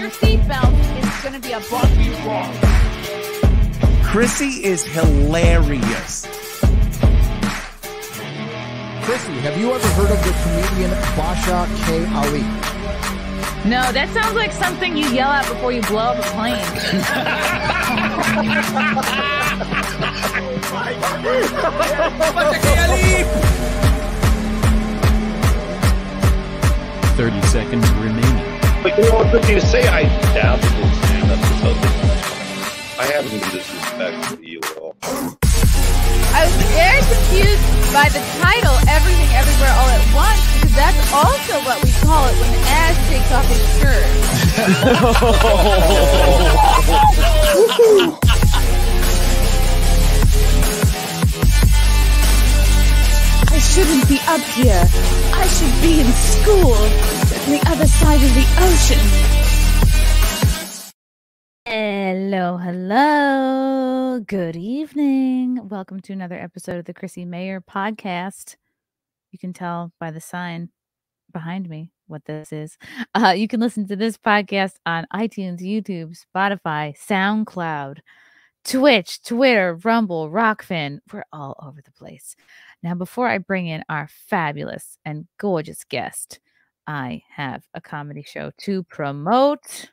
your seatbelt. It's going to be a bumpy ride. Chrissie is hilarious. Chrissie, have you ever heard of the comedian Basha K. Ali? No, that sounds like something you yell at before you blow up a plane. Thirty seconds remaining. But you know what good thing to say? I doubt it will stand up to something. I haven't been disrespectful to you at all. I was very confused by the title, Everything Everywhere All at Once, because that's also what we call it when Ash takes off his shirt. I shouldn't be up here. I should be in school on the other side of the ocean. Hello, hello. Good evening. Welcome to another episode of the Chrissie Mayr podcast. You can tell by the sign behind me what this is. Uh, you can listen to this podcast on iTunes, YouTube, Spotify, SoundCloud, Twitch, Twitter, Rumble, Rokfin. We're all over the place. Now, before I bring in our fabulous and gorgeous guest, I have a comedy show to promote.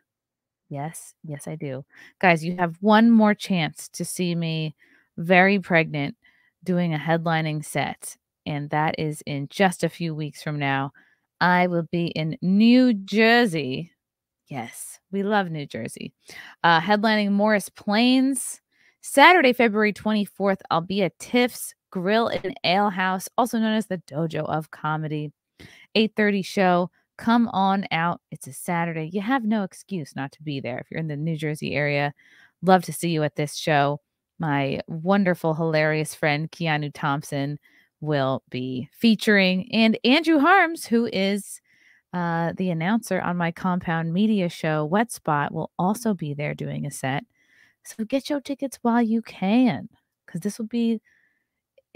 Yes, yes, I do. Guys, you have one more chance to see me very pregnant doing a headlining set, and that is in just a few weeks from now. I will be in New Jersey. Yes, we love New Jersey. Uh, headlining Morris Plains. Saturday, February 24th, I'll be at Tiff's Grill and Ale House, also known as the Dojo of Comedy. 8:30 show. Come on out. It's a Saturday. You have no excuse not to be there if you're in the New Jersey area. Love to see you at this show. My wonderful, hilarious friend Keanu Thompson will be featuring, and Andrew Harms, who is uh, the announcer on my compound media show, Wet Spot, will also be there doing a set. So get your tickets while you can, because this will be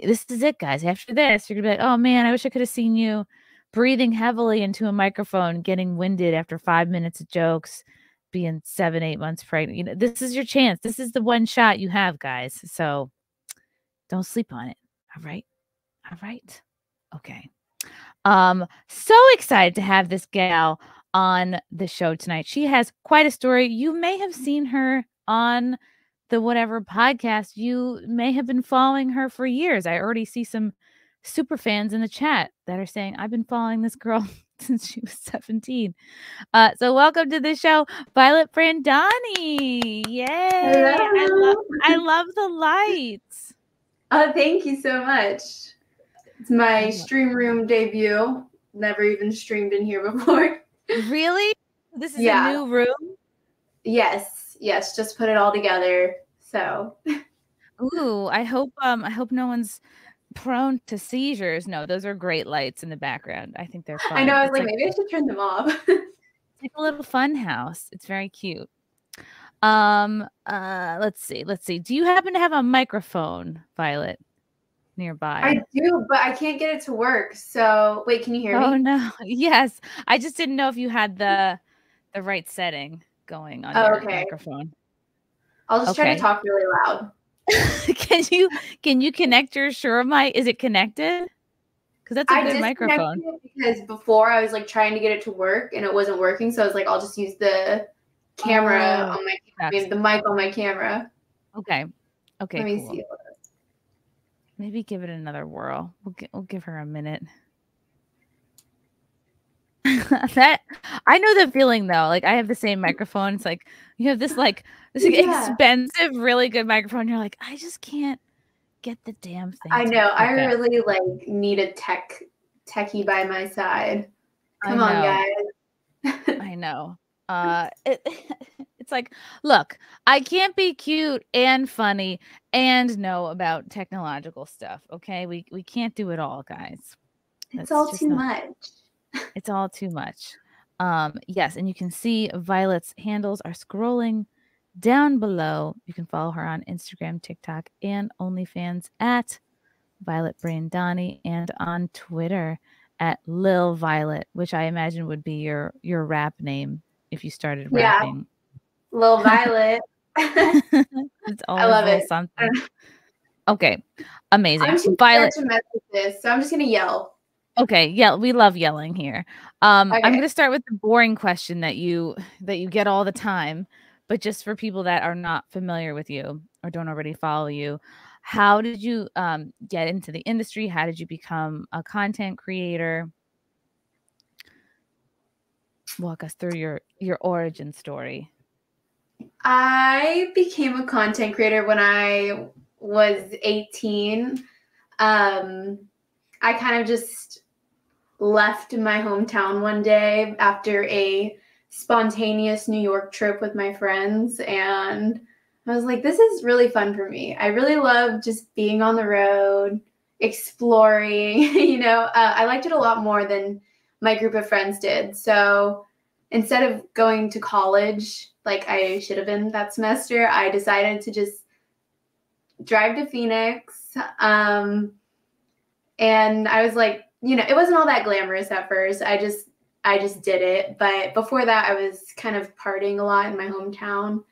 this is it, guys. After this, you're gonna be like, oh man, I wish I could have seen you breathing heavily into a microphone, getting winded after five minutes of jokes, being seven, eight months pregnant. You know, this is your chance. This is the one shot you have, guys. So don't sleep on it. All right. All right. Okay. Um, so excited to have this gal on the show tonight. She has quite a story. You may have seen her on the whatever podcast. You may have been following her for years. I already see some super fans in the chat that are saying, I've been following this girl since she was 17. Uh, so welcome to the show, Violet Brandani. Yay. I, love, I love the lights. Oh, thank you so much. It's my stream room debut. Never even streamed in here before. Really? This is Yeah. a new room? Yes, yes, just put it all together. So, Ooh, I hope um I hope no one's prone to seizures. No, those are great lights in the background. I think they're fun. I know I was It's like, maybe I should turn them off. It's like a little fun house. It's very cute. Um, uh, let's see, let's see. Do you happen to have a microphone, Violet, nearby? I do, but I can't get it to work. So, wait, can you hear oh me? Oh no. Yes. I just didn't know if you had the the right setting going on Oh, your okay. microphone. I'll just try to talk really loud. can you can you connect your Shure mic? Is it connected? Because that's a I good microphone. because before I was like trying to get it to work and it wasn't working. So I was like, I'll just use the camera Oh, on my I mean, the mic on my camera. Okay. Okay. Let me cool. see. Maybe give it another whirl. We'll, we'll give her a minute. that I know the feeling though. Like I have the same microphone. It's like you have this like this like, Yeah. expensive, really good microphone. You're like, I just can't get the damn thing. I know. I really like need a tech techie by my side. Come on, guys. I know. Uh, it, it's like, look, I can't be cute and funny and know about technological stuff. Okay, we we can't do it all, guys. It's That's all too not- much. It's all too much. Um, yes, and you can see Violet's handles are scrolling down below. You can follow her on Instagram, TikTok, and OnlyFans at Violet Brandani and on Twitter at Lil Violet, which I imagine would be your your rap name if you started Yeah. rapping. Little Violet. it's always love it. something. Okay, amazing. I'm Violet. to mess with this, so I'm just gonna yell. Okay, yeah, we love yelling here. Um, I'm going to start with the boring question that you that you get all the time, but just for people that are not familiar with you or don't already follow you, how did you um, get into the industry? How did you become a content creator? Walk us through your your origin story. I became a content creator when I was 18. Um, I kind of just left my hometown one day after a spontaneous New York trip with my friends. And I was like, this is really fun for me. I really love just being on the road, exploring. you know, uh, I liked it a lot more than my group of friends did. So instead of going to college like I should have been that semester, I decided to just drive to Phoenix. Um, and I was like, you know, it wasn't all that glamorous at first. I just I just did it. But before that, I was kind of partying a lot in my hometown.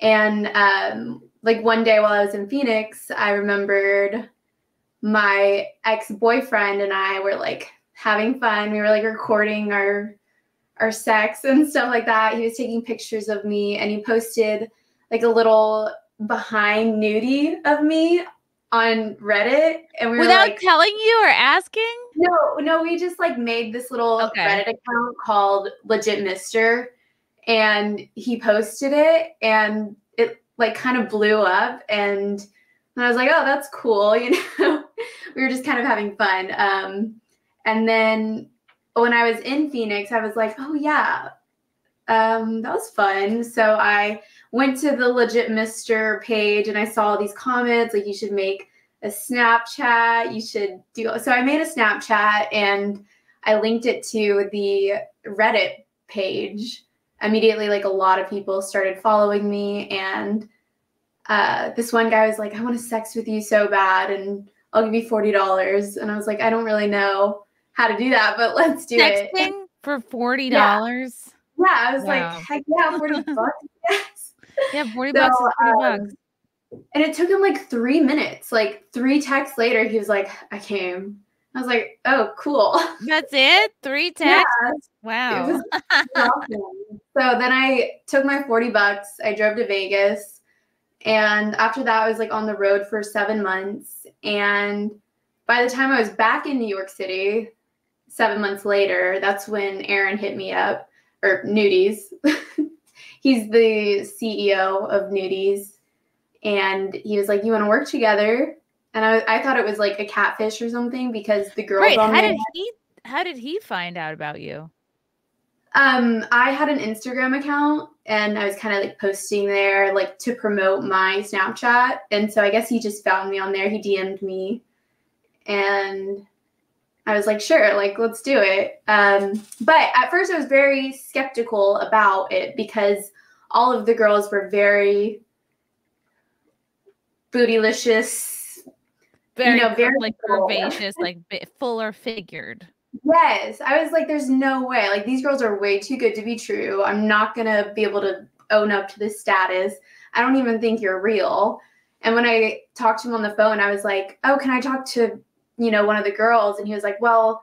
And um, like one day while I was in Phoenix, I remembered my ex boyfriend and I were like having fun. We were like recording our our sex and stuff like that. He was taking pictures of me and he posted like a little behind nudie of me on Reddit. And we were Without like, telling you or asking? No, no, we just like made this little Okay. Reddit account called Legit Mister, and he posted it, and it like kind of blew up, and, and I was like, oh, that's cool, you know. we were just kind of having fun, um, and then when I was in Phoenix, I was like, oh yeah, um, that was fun. So I went to the Legit Mister page, and I saw all these comments like you should make a Snapchat. You should do so. I made a Snapchat and I linked it to the Reddit page. Immediately, like a lot of people started following me, and uh, this one guy was like, "I want to sex with you so bad, and I'll give you forty dollars." And I was like, "I don't really know how to do that, but let's do it." Texting for forty dollars. Yeah, I was Wow. like, "Heck yeah, forty bucks, yes." Yeah, forty So, bucks is forty um, bucks. And it took him like three minutes. Like three texts later, he was like, I came. I was like, oh, cool. That's it. Three texts? Yeah. Wow. it was awesome. So then I took my 40 bucks. I drove to Vegas. And after that, I was like on the road for seven months. And by the time I was back in New York City, seven months later, that's when Aaron hit me up, or Nudiez. He's the CEO of Nudiez. And he was like, You want to work together? And I, I thought it was like a catfish or something because the girls Right. How did he how did he find out about you? Um, I had an Instagram account and I was kind of like posting there like to promote my Snapchat. And so I guess he just found me on there. He DM'd me and I was like, sure, like let's do it. Um, but at first I was very skeptical about it because all of the girls were very bootylicious. Very, know, very like full. curvaceous, like fuller figured. Yes, I was like, there's no way. Like, these girls are way too good to be true. I'm not going to be able to own up to this status. I don't even think you're real. And when I talked to him on the phone, I was like, oh, can I talk to, you know, one of the girls? And he was like, well,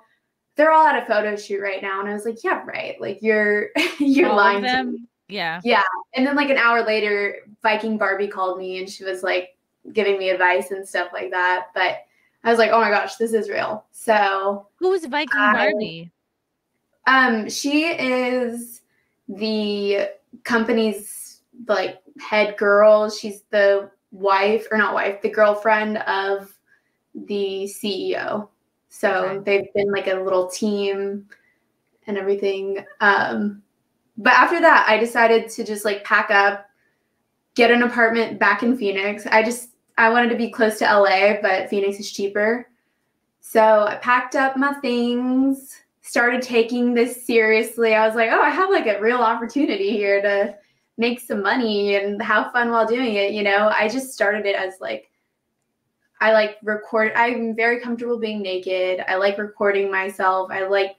they're all at a photo shoot right now. And I was like, yeah, right. Like, you're, you're All lying to me. them. Yeah. And then, like, an hour later, Viking Barbie called me and she was like giving me advice and stuff like that. But I was like, oh my gosh, this is real. So, Who was Viking I- Barbie? Um, she is the company's like head girl. She's the wife or not wife, the girlfriend of the CEO. So Okay. they've been like a little team and everything. Um, but after that, I decided to just like pack up, get an apartment back in Phoenix. I just I wanted to be close to LA, but Phoenix is cheaper. So I packed up my things, started taking this seriously. I was like, oh, I have like a real opportunity here to make some money and have fun while doing it. You know, I just started it as like, I like record, I'm very comfortable being naked. I like recording myself. I like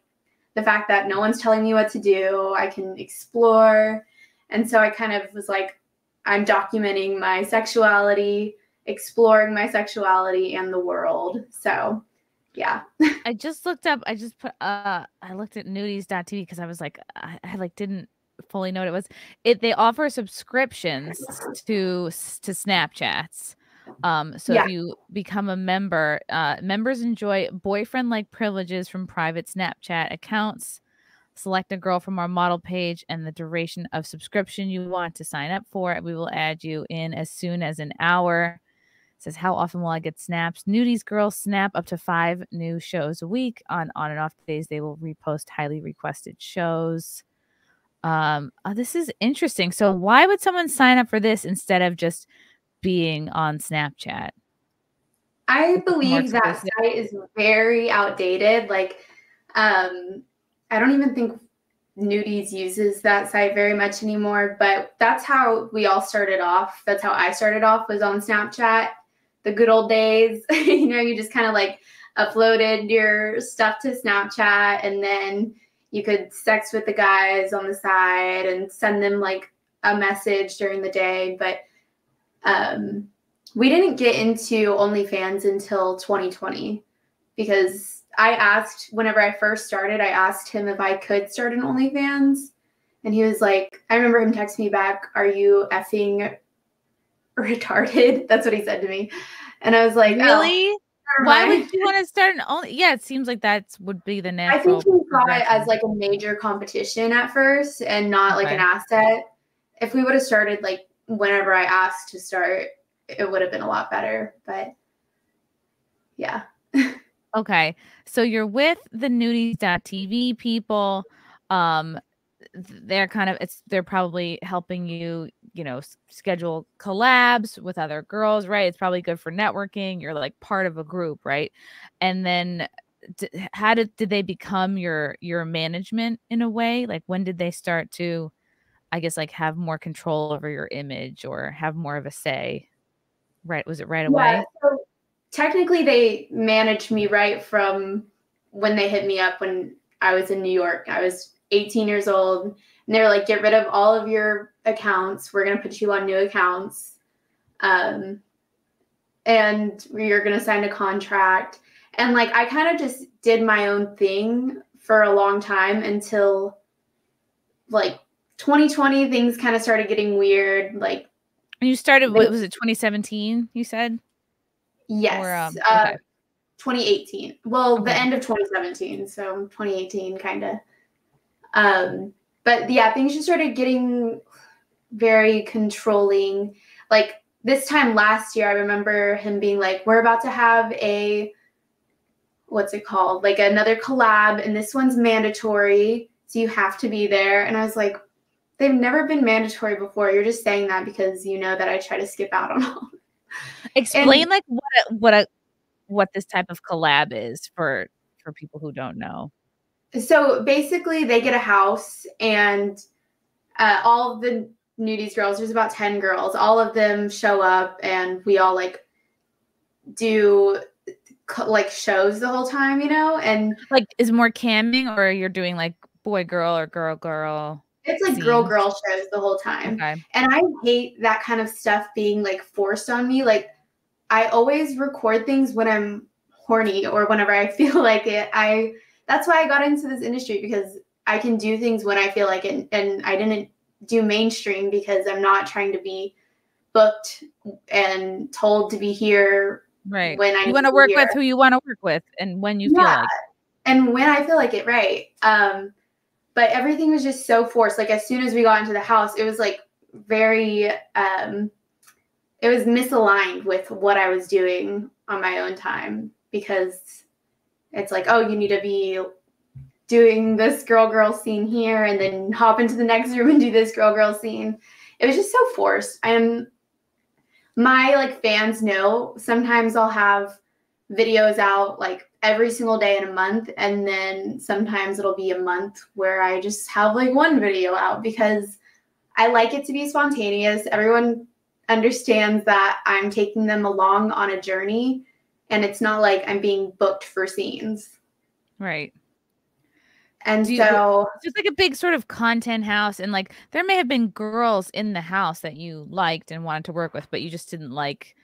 the fact that no one's telling me what to do. I can explore. And so I kind of was like, I'm documenting my sexuality, exploring my sexuality and the world. So yeah. I just looked up, I just put uh I looked at nudiez.tv because I was like I, I like didn't fully know what it was. It they offer subscriptions to to Snapchats. Um, so Yeah. if you become a member, uh, members enjoy boyfriend like privileges from private Snapchat accounts. Select a girl from our model page and the duration of subscription you want to sign up for. We will add you in as soon as an hour. Says, How often will I get snaps? Nudiez girls snap up to five new shows a week. On on and off days, they will repost highly requested shows. Um, oh, this is interesting. So, why would someone sign up for this instead of just being on Snapchat? I believe that site is very outdated. Like, um, I don't even think Nudiez uses that site very much anymore. But that's how we all started off. That's how I started off was on Snapchat, the good old days. you know, you just kind of like uploaded your stuff to Snapchat, and then you could sex with the guys on the side and send them like a message during the day. But um, we didn't get into OnlyFans until 2020 because I asked whenever I first started, I asked him if I could start an OnlyFans. And he was like, I remember him texting me back, Are you effing retarded? That's what he said to me. And I was like, "Oh, Really? never Why would you want to start an only? Yeah, it seems like that would be the next I think he saw it as like a major competition at first and not like Okay. an asset. If we would have started like whenever I asked to start, it would have been a lot better. But yeah. Okay. So you're with the nudiez.tv people. Um th- they're kind of it's they're probably helping you, you know, s- schedule collabs with other girls, right? It's probably good for networking. You're like part of a group, right? And then how did did they become your your management in a way? Like when did they start to I guess like have more control over your image or have more of a say? Right? Was it right away? Yeah, so technically they managed me right from when they hit me up when I was in New York. I was 18 years old and they're like, get rid of all of your accounts. We're gonna put you on new accounts. Um and you're gonna sign a contract. And like I kind of just did my own thing for a long time until like 2020 things kind of started getting weird. Like And you started what was it 2017 you said? yes. Or, um, uh, okay. 2018. Well, the end of 2017, so 2018 kind of. Um, but yeah, things just started getting very controlling. Like this time last year, I remember him being like, "We're about to have a what's it called? Like another collab, and this one's mandatory, so you have to be there." And I was like, "They've never been mandatory before. You're just saying that because you know that I try to skip out on all." Explain like what what a what this type of collab is for for people who don't know. So basically, they get a house, and uh, all the nudiez girls, there's about 10 girls, all of them show up, and we all like do like shows the whole time, you know? And Like is more camming or you're doing like boy girl or girl girl? it's like girl girl shows the whole time. Okay. And I hate that kind of stuff being like forced on me. Like, I always record things when I'm horny or whenever I feel like it. I that's why I got into this industry because I can do things when I feel like it. And I didn't do mainstream because I'm not trying to be booked and told to be here Right. when I you want to work here. with who you want to work with and when you feel Yeah. like. and when I feel like it, right. Um, but everything was just so forced. Like as soon as we got into the house, it was like very um it was misaligned with what I was doing on my own time because it's like, oh, you need to be doing this girl girl scene here and then hop into the next room and do this girl girl scene. It was just so forced. And my like fans know sometimes I'll have videos out like every single day in a month and then sometimes it'll be a month where I just have like one video out because I like it to be spontaneous. Everyone understands that I'm taking them along on a journey and it's not like I'm being booked for scenes. Right. And you- so It's like a big sort of content house, and like there may have been girls in the house that you liked and wanted to work with, but you just didn't like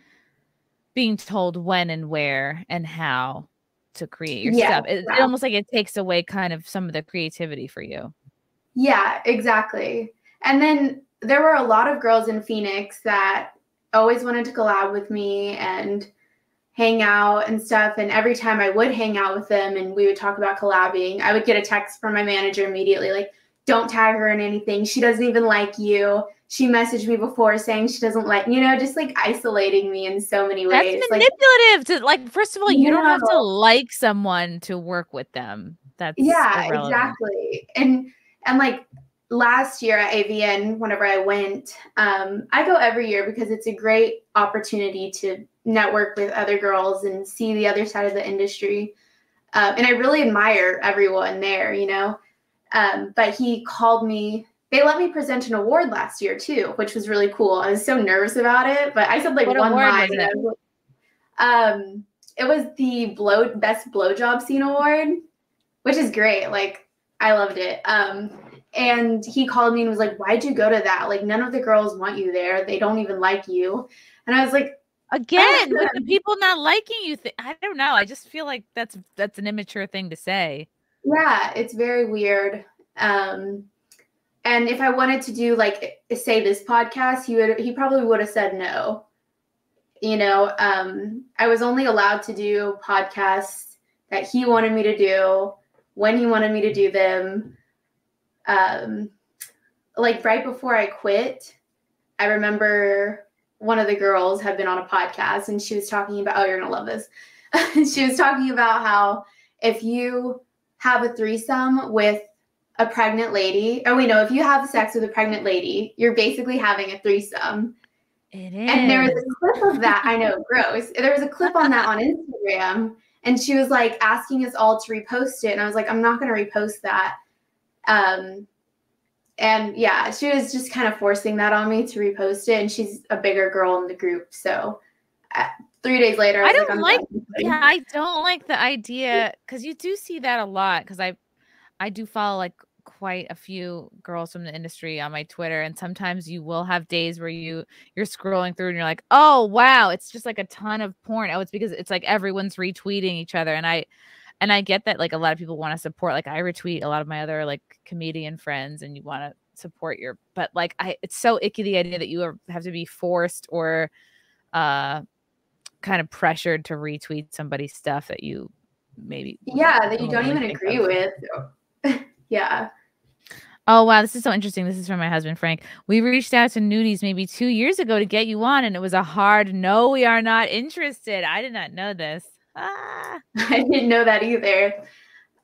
being told when and where and how to create your Yeah, stuff. It, it almost like it takes away kind of some of the creativity for you. Yeah, exactly. And then there were a lot of girls in Phoenix that always wanted to collab with me and hang out and stuff. And every time I would hang out with them and we would talk about collabing, I would get a text from my manager immediately like, don't tag her in anything. She doesn't even like you. She messaged me before saying she doesn't like, you know, just like isolating me in so many That's ways. Like, manipulative. To like, first of all, you don't have to like someone to work with them. That's yeah irrelevant. exactly and and like last year at avn whenever i went um, i go every year because it's a great opportunity to network with other girls and see the other side of the industry um, and i really admire everyone there you know um, but he called me they let me present an award last year too which was really cool i was so nervous about it but i said like What one line it? was um it was the blow best blowjob scene award which is great. Like I loved it. Um, and he called me and was like, "Why'd you go to that? Like none of the girls want you there. They don't even like you." And I was like, Again, with the people not liking you, th- I don't know. I just feel like that's that's an immature thing to say. "Yeah, it's very weird." Um, and if I wanted to do like say this podcast, he would he probably would have said no. You know, um, I was only allowed to do podcasts that he wanted me to do when he wanted me to do them. Um, like right before I quit, I remember one of the girls had been on a podcast and she was talking about, oh, you're gonna love this. she was talking about how if you have a threesome with a pregnant lady, oh, we know if you have sex with a pregnant lady, you're basically having a threesome. It is. And there was a clip of that. I know, gross. There was a clip on that on Instagram, and she was like asking us all to repost it, and I was like, I'm not going to repost that. Um, and yeah, she was just kind of forcing that on me to repost it, and she's a bigger girl in the group, so. Uh, three days later, I, I don't like- yeah, I don't like the idea because you do see that a lot. Because I, I do follow like quite a few girls from the industry on my Twitter, and sometimes you will have days where you you're scrolling through and you're like, oh wow, it's just like a ton of porn. Oh, it's because it's like everyone's retweeting each other, and I. And I get that like a lot of people want to support like I retweet a lot of my other like comedian friends and you want to support your but like I it's so icky the idea that you are, have to be forced or uh kind of pressured to retweet somebody's stuff that you maybe Yeah, that you don't really even agree of. with. yeah. Oh wow, this is so interesting. This is from my husband Frank. We reached out to Nudiez maybe two years ago to get you on, and it was a hard no. We are not interested. I did not know this. Ah, I didn't know that either.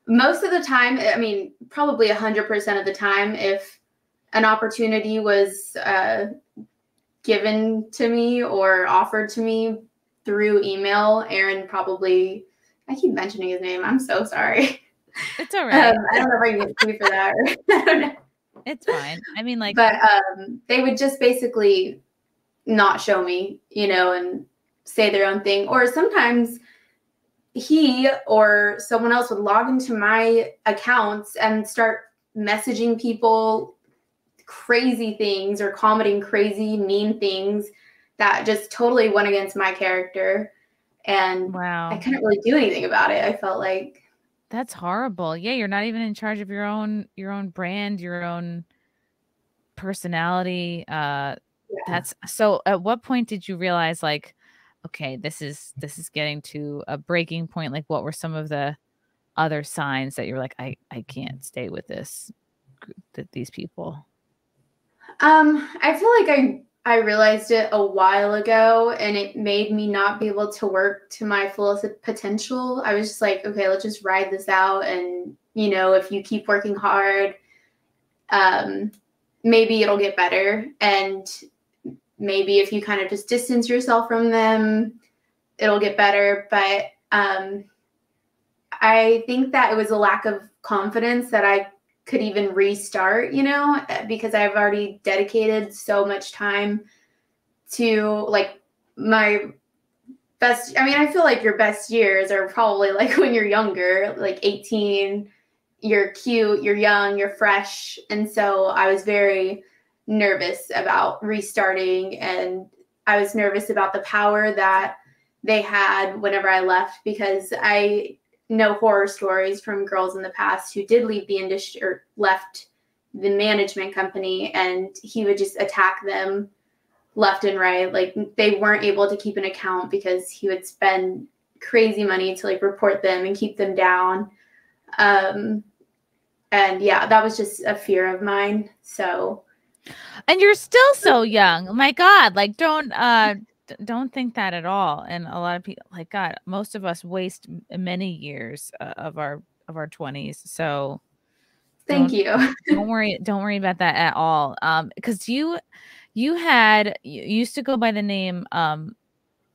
Most of the time, I mean, probably 100% of the time, if an opportunity was uh, given to me or offered to me through email, Aaron probably, I keep mentioning his name. I'm so sorry. it's all right. Um, I don't know if I can get sued for that. I don't know. it's fine. I mean, like, but um, they would just basically not show me, you know, and say their own thing. Or sometimes he or someone else would log into my accounts and start messaging people crazy things or commenting crazy mean things that just totally went against my character and wow, i couldn't really do anything about it i felt like that's horrible. Yeah, you're not even in charge of your own your own brand, your own personality. Uh, that's so. At what point did you realize like? Okay this is this is getting to a breaking point like what were some of the other signs that you're like i i can't stay with this that these people Um, I feel like I I realized it a while ago, and it made me not be able to work to my fullest potential. I was just like, okay, let's just ride this out, and you know, if you keep working hard, um, maybe it'll get better, and maybe if you kind of just distance yourself from them, it'll get better. But um, I think that it was a lack of confidence that I could even restart, you know, because I've already dedicated so much time to like my best. I mean, I feel like your best years are probably like when you're younger, like 18, you're cute, you're young, you're fresh. And so I was very nervous about restarting and I was nervous about the power that they had whenever I left because I know horror stories from girls in the past who did leave the industry or left the management company and he would just attack them left and right. Like they weren't able to keep an account because he would spend crazy money to like report them and keep them down. Um, and yeah, that was just a fear of mine. So, and you're still so young. My God, like don't uh don't think that at all. And a lot of people, like God, most of us waste many years uh, of our of our twenties. So, thank you. don't worry. Don't worry about that at all. Um, because you you had you used to go by the name um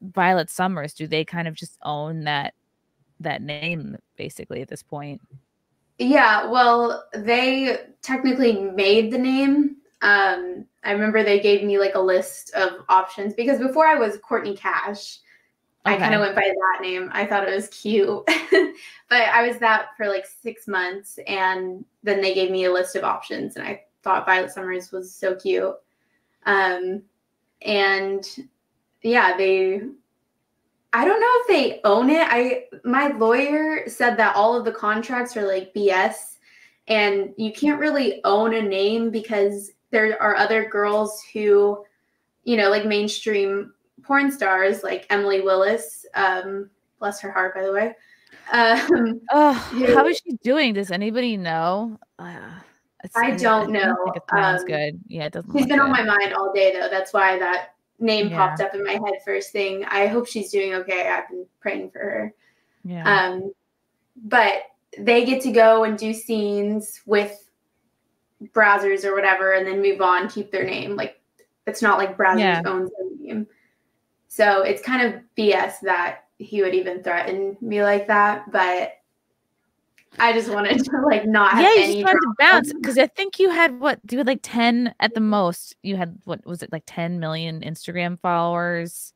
Violet Summers. Do they kind of just own that that name basically at this point? Yeah, well, they technically made the name. Um, I remember they gave me like a list of options because before I was Courtney Cash, okay. I kind of went by that name. I thought it was cute, but I was that for like six months, and then they gave me a list of options, and I thought Violet Summers was so cute. Um, and yeah, they I don't know if they own it. I my lawyer said that all of the contracts are like BS and you can't really own a name because there are other girls who, you know, like mainstream porn stars like Emily Willis, um, bless her heart, by the way. Um, oh, how is she doing? Does anybody know? Uh, I don't I know. It sounds um, good. Yeah, it doesn't. She's been good. on my mind all day though. That's why that name yeah. popped up in my head first thing. I hope she's doing okay. I've been praying for her. Yeah. Um, but they get to go and do scenes with Brazzers or whatever, and then move on, keep their name. Like it's not like Brazzers yeah. owns their name. So it's kind of BS that he would even threaten me like that. But I just wanted to like not have yeah, you any just wanted to bounce because I think you had what you had like ten at the most. You had what was it like ten million Instagram followers?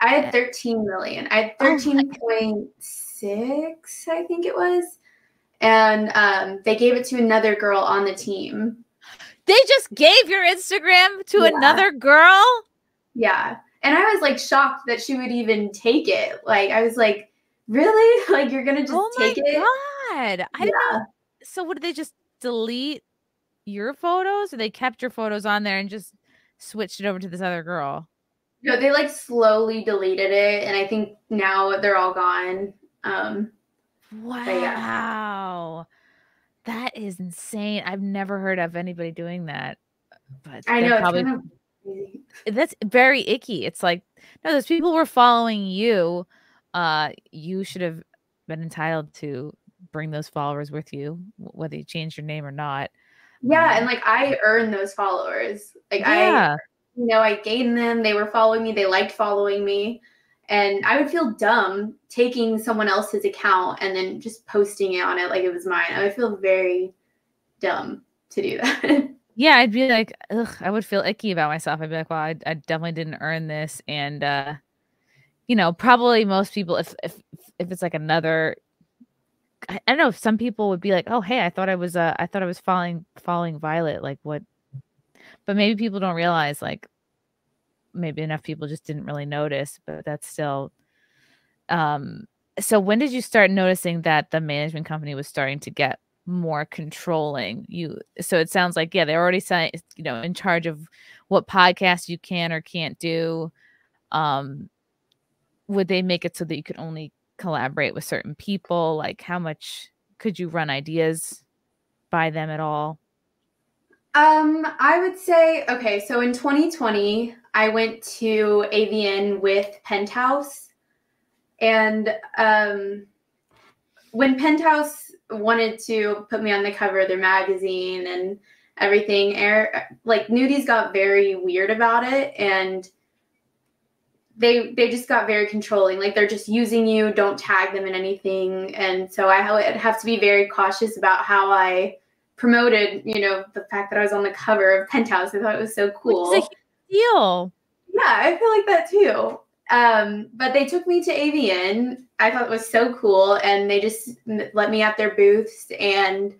I had thirteen million. I had oh thirteen point six, I think it was, and um, they gave it to another girl on the team. They just gave your Instagram to yeah. another girl. Yeah, and I was like shocked that she would even take it. Like I was like, really? Like you're gonna just oh take it? Oh my god. I yeah. know. So, what did they just delete your photos, or they kept your photos on there and just switched it over to this other girl? No, they like slowly deleted it, and I think now they're all gone. Um, wow, yeah. that is insane. I've never heard of anybody doing that. But I know probably, kind of that's very icky. It's like no, those people were following you. Uh, you should have been entitled to bring those followers with you, whether you change your name or not. Yeah, um, and like I earned those followers. Like yeah. I, you know, I gained them. They were following me. They liked following me, and I would feel dumb taking someone else's account and then just posting it on it like it was mine. I would feel very dumb to do that. yeah, I'd be like, ugh, I would feel icky about myself. I'd be like, well, I, I definitely didn't earn this, and uh, you know, probably most people, if if if it's like another I, don't know if some people would be like, "Oh, hey, I thought I was uh I thought I was following following Violet." Like what? But maybe people don't realize like maybe enough people just didn't really notice, but that's still um so when did you start noticing that the management company was starting to get more controlling you so it sounds like yeah they're already you know in charge of what podcasts you can or can't do um would they make it so that you could only collaborate with certain people? Like, how much could you run ideas by them at all? Um, I would say okay. So in 2020, I went to AVN with Penthouse, and um, when Penthouse wanted to put me on the cover of their magazine and everything, air like Nudiez got very weird about it, and they they just got very controlling like they're just using you don't tag them in anything and so i have to be very cautious about how i promoted you know the fact that i was on the cover of penthouse i thought it was so cool is a deal yeah i feel like that too Um, but they took me to AVN. I thought it was so cool, and they just let me at their booths and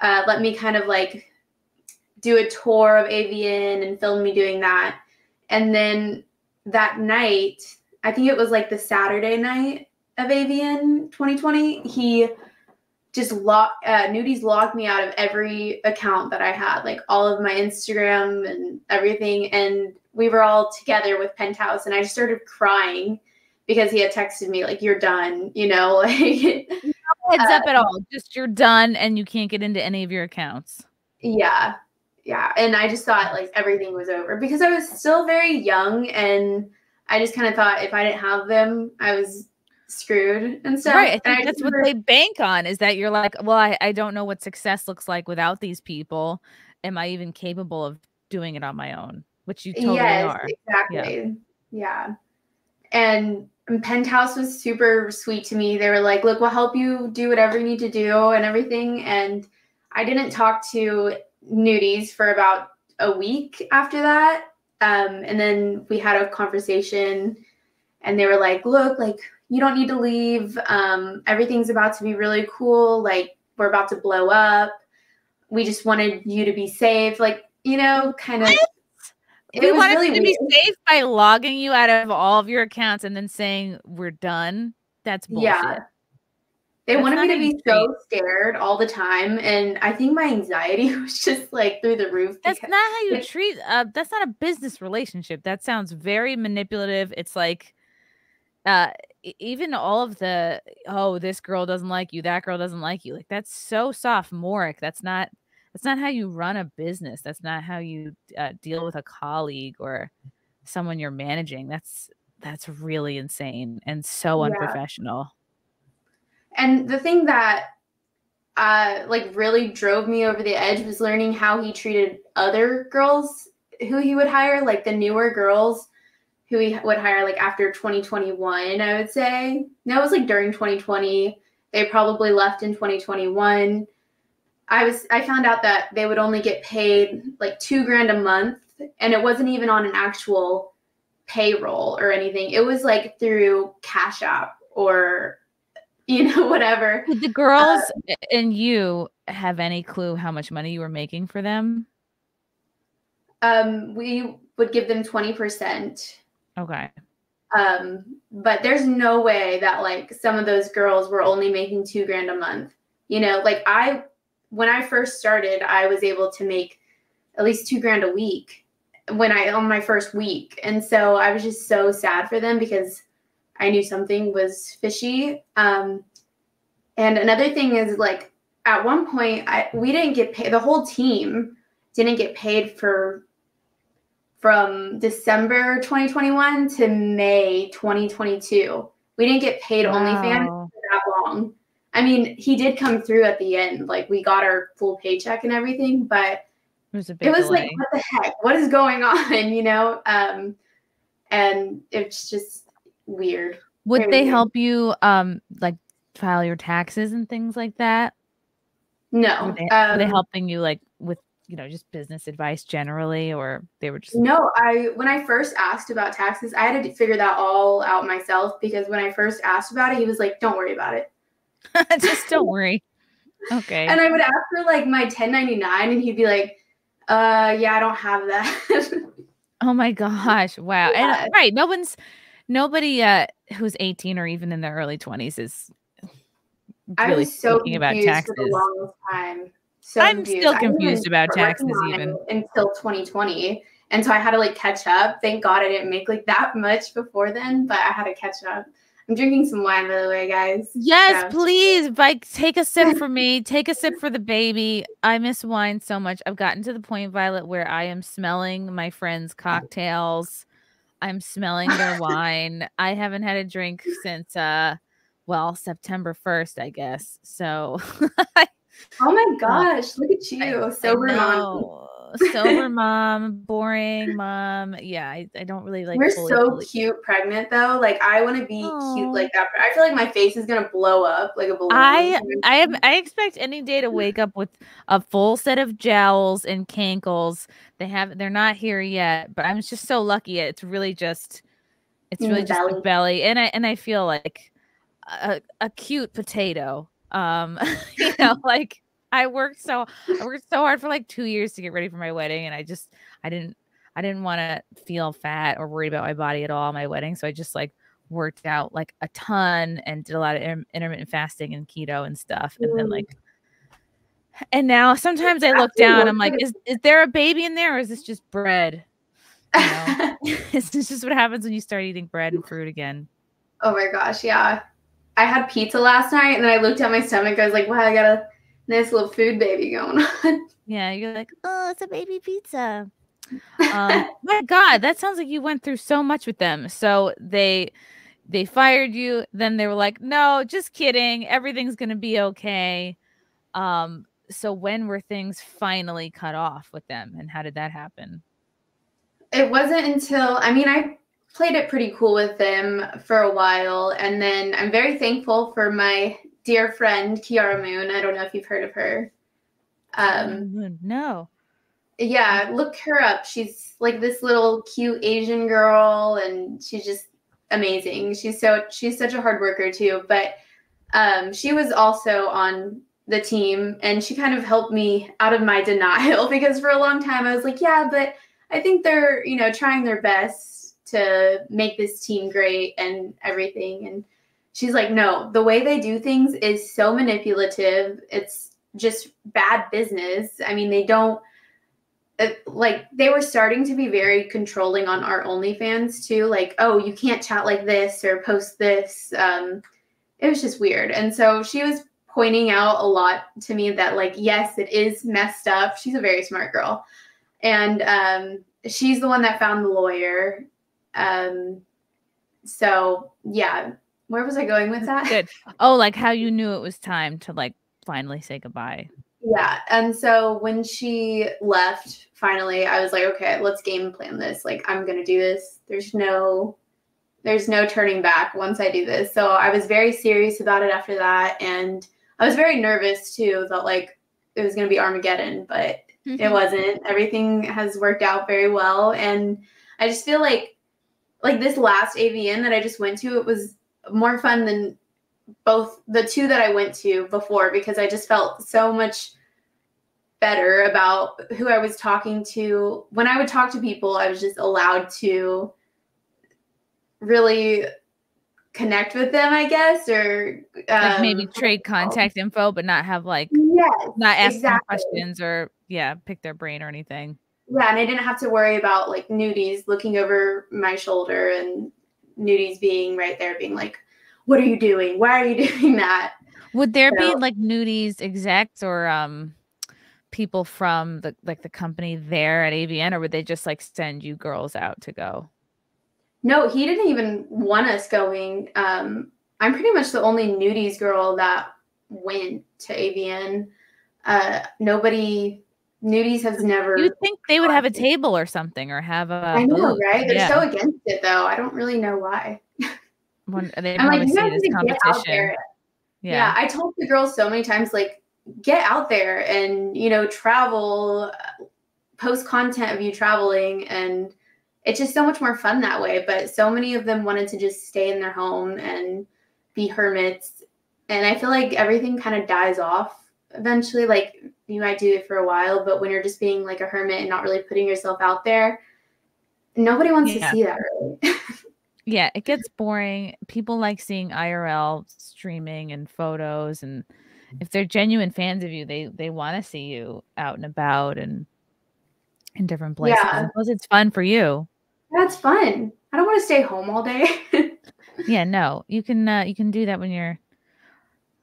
uh, let me kind of like do a tour of AVN and film me doing that. And then that night, I think it was like the Saturday night of AVN 2020. He just locked uh, nudiez logged me out of every account that I had, like all of my Instagram and everything. And we were all together with Penthouse, and I just started crying because he had texted me like, "You're done," you know, like Heads up at all. Just you're done and you can't get into any of your accounts. yeah, yeah. And I just thought like everything was over because I was still very young, and I just kind of thought if I didn't have them, I was screwed and stuff. Right. I think that's what they bank on is that you're like, well, I, I don't know what success looks like without these people. Am I even capable of doing it on my own? Which you totally yes, are. exactly. Yeah. And Penthouse was super sweet to me. They were like, look, we'll help you do whatever you need to do and everything. And I didn't talk to nudiez for about a week after that. Um, and then we had a conversation and they were like, look, like, you don't need to leave. Um, everything's about to be really cool. Like, we're about to blow up. We just wanted you to be safe. Like, you know, kind of. It we wanted really you to be weird. safe by logging you out of all of your accounts and then saying we're done. That's bullshit. Yeah. They That's wanted me to be so scared all the time. And I think my anxiety was just like through the roof. That's not how you treat uh that's not a business relationship. That sounds very manipulative. It's like uh even all of the oh this girl doesn't like you, that girl doesn't like you. Like that's so sophomoric. That's not that's not how you run a business. That's not how you uh, deal with a colleague or someone you're managing. That's that's really insane and so Yeah. unprofessional. And the thing that uh like really drove me over the edge was learning how he treated other girls who he would hire, like the newer girls who we would hire like after 2021, I would say. No, it was like during 2020. They probably left in 2021. I was I found out that they would only get paid like 2 grand a month and it wasn't even on an actual payroll or anything. It was like through Cash App or you know whatever. Did the girls a- and you have any clue how much money you were making for them? Um we would give them 20%. Okay. Um but there's no way that like some of those girls were only making 2 grand a month. You know, like I when I first started, I was able to make at least 2 grand a week when I on my first week. And so I was just so sad for them because I knew something was fishy. Um, and another thing is like at one point, I we didn't get paid. The whole team didn't get paid for from December 2021 to May 2022. We didn't get paid OnlyFans for that long. I mean, he did come through at the end. Like we got our full paycheck and everything, but It was it was like what the heck what is going on you know um and it's just weird Would very they weird. help you um like file your taxes and things like that? no Were they, um, were they helping you like you know just business advice generally, or they were just no i when i first asked about taxes i had to figure that all out myself because when i first asked about it he was like don't worry about it just don't worry. Okay. and i would ask for like my 1099 and he'd be like uh yeah i don't have that oh my gosh! Wow. Yeah. And right, no one's nobody uh who's 18 or even in their early 20s is i really was so thinking about taxes. for the longest time so I'm confused. still confused about taxes even. until 2020 and so i had to like catch up thank god i didn't make like that much before then but i had to catch up i'm drinking some wine by the way guys Yes, Yeah. please. Like, take a sip for me. Take a sip for the baby. I miss wine so much. I've gotten to the point, Violet, where I am smelling my friends' cocktails. I'm smelling their wine. I haven't had a drink since, uh, well, September 1st, I guess. So, oh my gosh look at you sober mom. Sober mom, boring mom. Yeah, I, I don't really like. we're fully so believe- cute pregnant though like i want to be Aw. cute like that i feel like my face is gonna blow up like a balloon I I am I expect any day to wake up with a full set of jowls and cankles. They have they're not here yet, but I'm just so lucky. It's really just It's really just the belly. belly, and I and I feel like a, a cute potato. Um, you know, like I worked so I worked so hard for like two years to get ready for my wedding, and I just I didn't I didn't want to feel fat or worried about my body at all at my wedding, so I just like worked out like a ton and did a lot of inter- intermittent fasting and keto and stuff, and then Mm. like. And now sometimes I look down, I'm like, is, is there a baby in there or is this just bread? You know? this is just what happens when you start eating bread and fruit again. oh my gosh, yeah. I had pizza last night and then I looked at my stomach. I was like, wow, I got a nice little food baby going on. Yeah, you're like, oh, it's a baby pizza. Um, my God, that sounds like you went through so much with them. So they they fired you. Then they were like, no, just kidding. Everything's gonna be okay. Um, so when were things finally cut off with them, and how did that happen? it wasn't until I mean I played it pretty cool with them for a while and then I'm very thankful for my dear friend Kiara Moon. I don't know if you've heard of her. Um no. yeah, look her up. She's like this little cute Asian girl and she's just amazing. She's so she's such a hard worker too, but um she was also on the team and she kind of helped me out of my denial because for a long time I was like, yeah, but I think they're, you know, trying their best to make this team great and everything and she's like, "No, the way they do things is so manipulative. It's just bad business. I mean, they don't uh, like they were starting to be very controlling on our OnlyFans too. Like, oh, you can't chat like this or post this. Um, it was just weird. And so she was pointing out a lot to me that like, yes, it is messed up. She's a very smart girl, and um, she's the one that found the lawyer. Um, so yeah, where was I going with that? Good. Oh, like how you knew it was time to like finally say goodbye. Yeah. And so when she left, finally, I was like, okay, let's game plan this. Like, I'm going to do this. There's no. There's no turning back once I do this. So I was very serious about it after that. And I was very nervous too that like it was going to be Armageddon, but it wasn't. Everything has worked out very well. And I just feel like like this last AVN that I just went to, it was more fun than both the two that I went to before because I just felt so much better about who I was talking to. When I would talk to people, I was just allowed to really connect with them, I guess, or like maybe um, trade contact info, but not have like Yes, not ask them questions or yeah, pick their brain or anything. Yeah, and I didn't have to worry about like nudiez looking over my shoulder and nudiez being right there, being like, "What are you doing? Why are you doing that?" Would there be like nudiez execs or um people from the like the company there at AVN, or would they just like send you girls out to go? No, he didn't even want us going. Um, I'm pretty much the only nudiez girl that went to AVN. Uh, nobody, nudiez has never. You'd think they would have a table or something, or have a. I know, booth. right? They're Yeah. so against it, though. I don't really know why. Won- They I'm like, you guys need to get out there. Yeah. Yeah. I told the girls so many times, like, get out there and, you know, travel, uh, post content of you traveling. And it's just so much more fun that way. But so many of them wanted to just stay in their home and be hermits. And I feel like everything kind of dies off eventually. Like, you might do it for a while, but when you're just being like a hermit and not really putting yourself out there, nobody wants Yeah. to see that really. Yeah, it gets boring. People like seeing IRL streaming and photos and if they're genuine fans of you, they they want to see you out and about and in different places. Yeah. Plus it's fun for you. That's fun. I don't want to stay home all day. Yeah, no. You can uh, you can do that when you're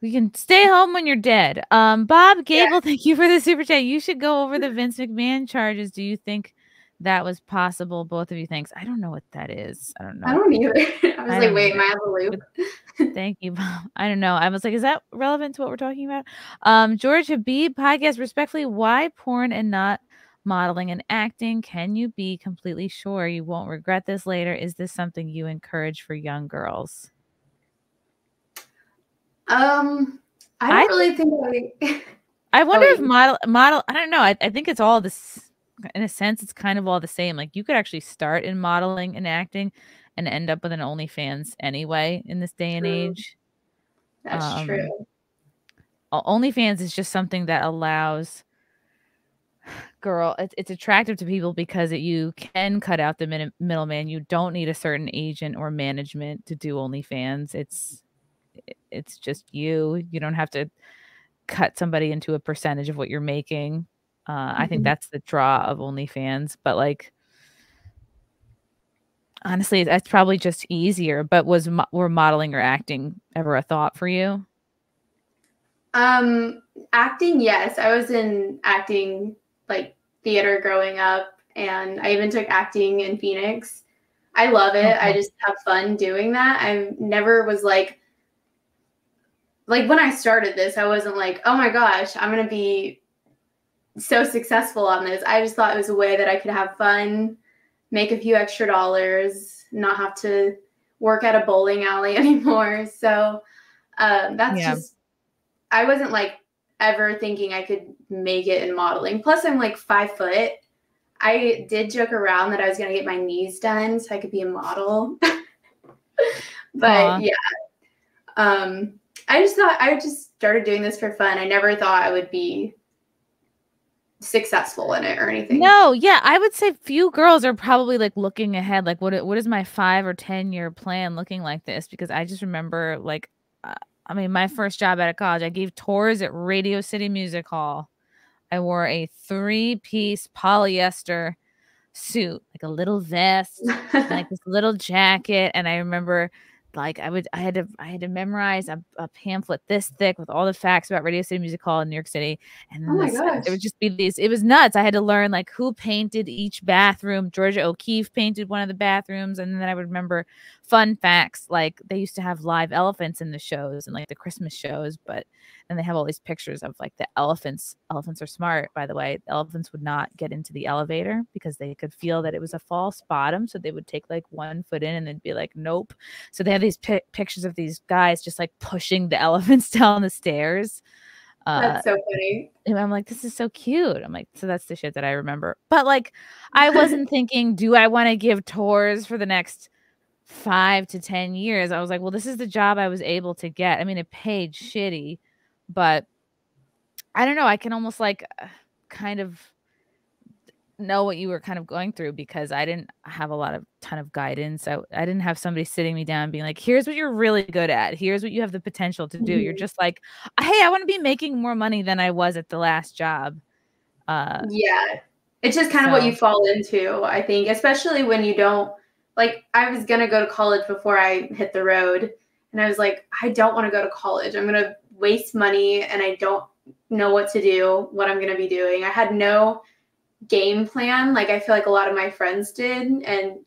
you can stay home when you're dead. Um Bob Gable, thank you for the super chat. You should go over the Vince McMahon charges. Do you think that was possible? Both of you thanks. I don't know what that is. I don't know. I don't either. I was I like, wait, am I the loop? Thank you. Bob. I don't know. I was like, is that relevant to what we're talking about? Um, George Habib podcast, respectfully, why porn and not modeling and acting? Can you be completely sure you won't regret this later? Is this something you encourage for young girls? Um, I I don't really think I. I wonder if model model. I don't know. I, I think it's all this. In a sense, it's kind of all the same. Like you could actually start in modeling and acting, and end up with an OnlyFans anyway in this day and True. age. That's Um, true. OnlyFans is just something that allows girl it's, it's attractive to people because it, you can cut out the min- middleman you don't need a certain agent or management to do OnlyFans it's it- it's just you you don't have to cut somebody into a percentage of what you're making uh, I think Mhm. that's the draw of OnlyFans but like honestly that's probably just easier but was mo- were modeling or acting ever a thought for you Um, acting, yes. I was in acting like theater growing up, and I even took acting in Phoenix. I love it. I just have fun doing that. I never was like, like when I started this, I wasn't like, oh my gosh, I'm gonna be so successful on this. I just thought it was a way that I could have fun, make a few extra dollars, not have to work at a bowling alley anymore. So um, that's Yeah. just I wasn't like ever thinking I could make it in modeling. Plus, I'm like five foot. I did joke around that I was gonna get my knees done so I could be a model. but Aw. yeah. Um I just thought I just started doing this for fun. I never thought I would be successful in it or anything. No, yeah, I would say few girls are probably like looking ahead, like what what is my five or ten year plan looking like this? Because I just remember, like, uh, I mean, my first job out of college, I gave tours at Radio City Music Hall. I wore a three piece polyester suit, like a little vest, like this little jacket, and I remember. Like I would, I had to, I had to memorize a, a pamphlet this thick with all the facts about Radio City Music Hall in New York City, and Oh this- it would just be these. It was nuts. I had to learn like who painted each bathroom. Georgia O'Keeffe painted one of the bathrooms, and then I would remember fun facts like they used to have live elephants in the shows and like the Christmas shows, but then they have all these pictures of like the elephants. Elephants are smart, by the way. Elephants would not get into the elevator because they could feel that it was a false bottom, so they would take like one foot in and then be like, nope. So they have these pi- pictures of these guys just like pushing the elephants down the stairs. Uh, That's so funny. and I'm like, this is so cute. I'm like, so that's the shit that I remember. But like, I wasn't thinking, do I want to give tours for the next five to 10 years? I was like, well, this is the job I was able to get. I mean, it paid shitty, but I don't know. I can almost like kind of know what you were kind of going through because I didn't have a lot of ton of guidance. I, I didn't have somebody sitting me down being like, here's what you're really good at. Here's what you have the potential to do. You're Mhm. just like, hey, I want to be making more money than I was at the last job. Uh, yeah. It's just kind of what you fall into, I think, especially when you don't like I was going to go to college before I hit the road and I was like I don't want to go to college. I'm going to waste money and I don't know what to do, what I'm going to be doing. I had no game plan like I feel like a lot of my friends did and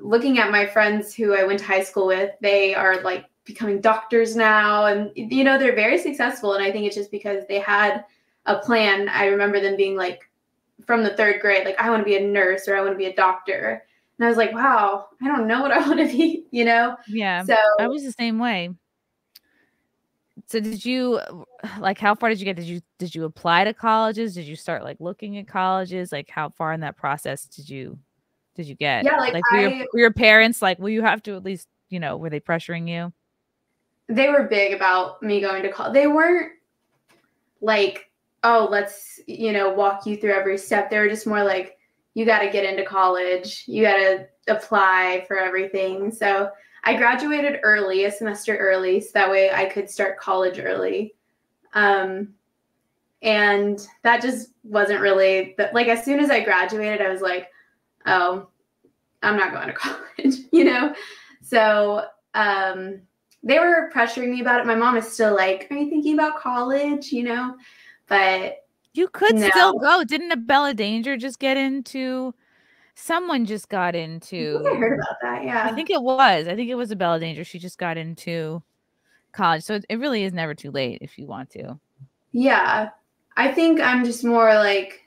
looking at my friends who I went to high school with, they are like becoming doctors now and you know they're very successful and I think it's just because they had a plan. I remember them being like from the third grade, like I want to be a nurse or I want to be a doctor. And I was like, wow, I don't know what I want to be, you know? yeah. So I was the same way. So did you like how far did you get? Did you did you apply to colleges? Did you start like looking at colleges? Like how far in that process did you did you get? Yeah, like, were, your, were your parents like, well, you have to at least, you know, were they pressuring you? they were big about me going to college. They weren't like, oh, let's, you know, walk you through every step. They were just more like, you got to get into college, you got to apply for everything. So I graduated early, a semester early, so that way I could start college early. Um, and that just wasn't really, like as soon as I graduated, I was like, oh, I'm not going to college, you know? So, um, they were pressuring me about it. My mom is still like, "Are you thinking about college?" You know, but You could still go. Didn't a Bella Danger just get into someone just got I into think I heard about that. Yeah, I think it was. I think it was a Bella Danger. She just got into college. So it really is never too late if you want to. yeah. I think I'm just more like,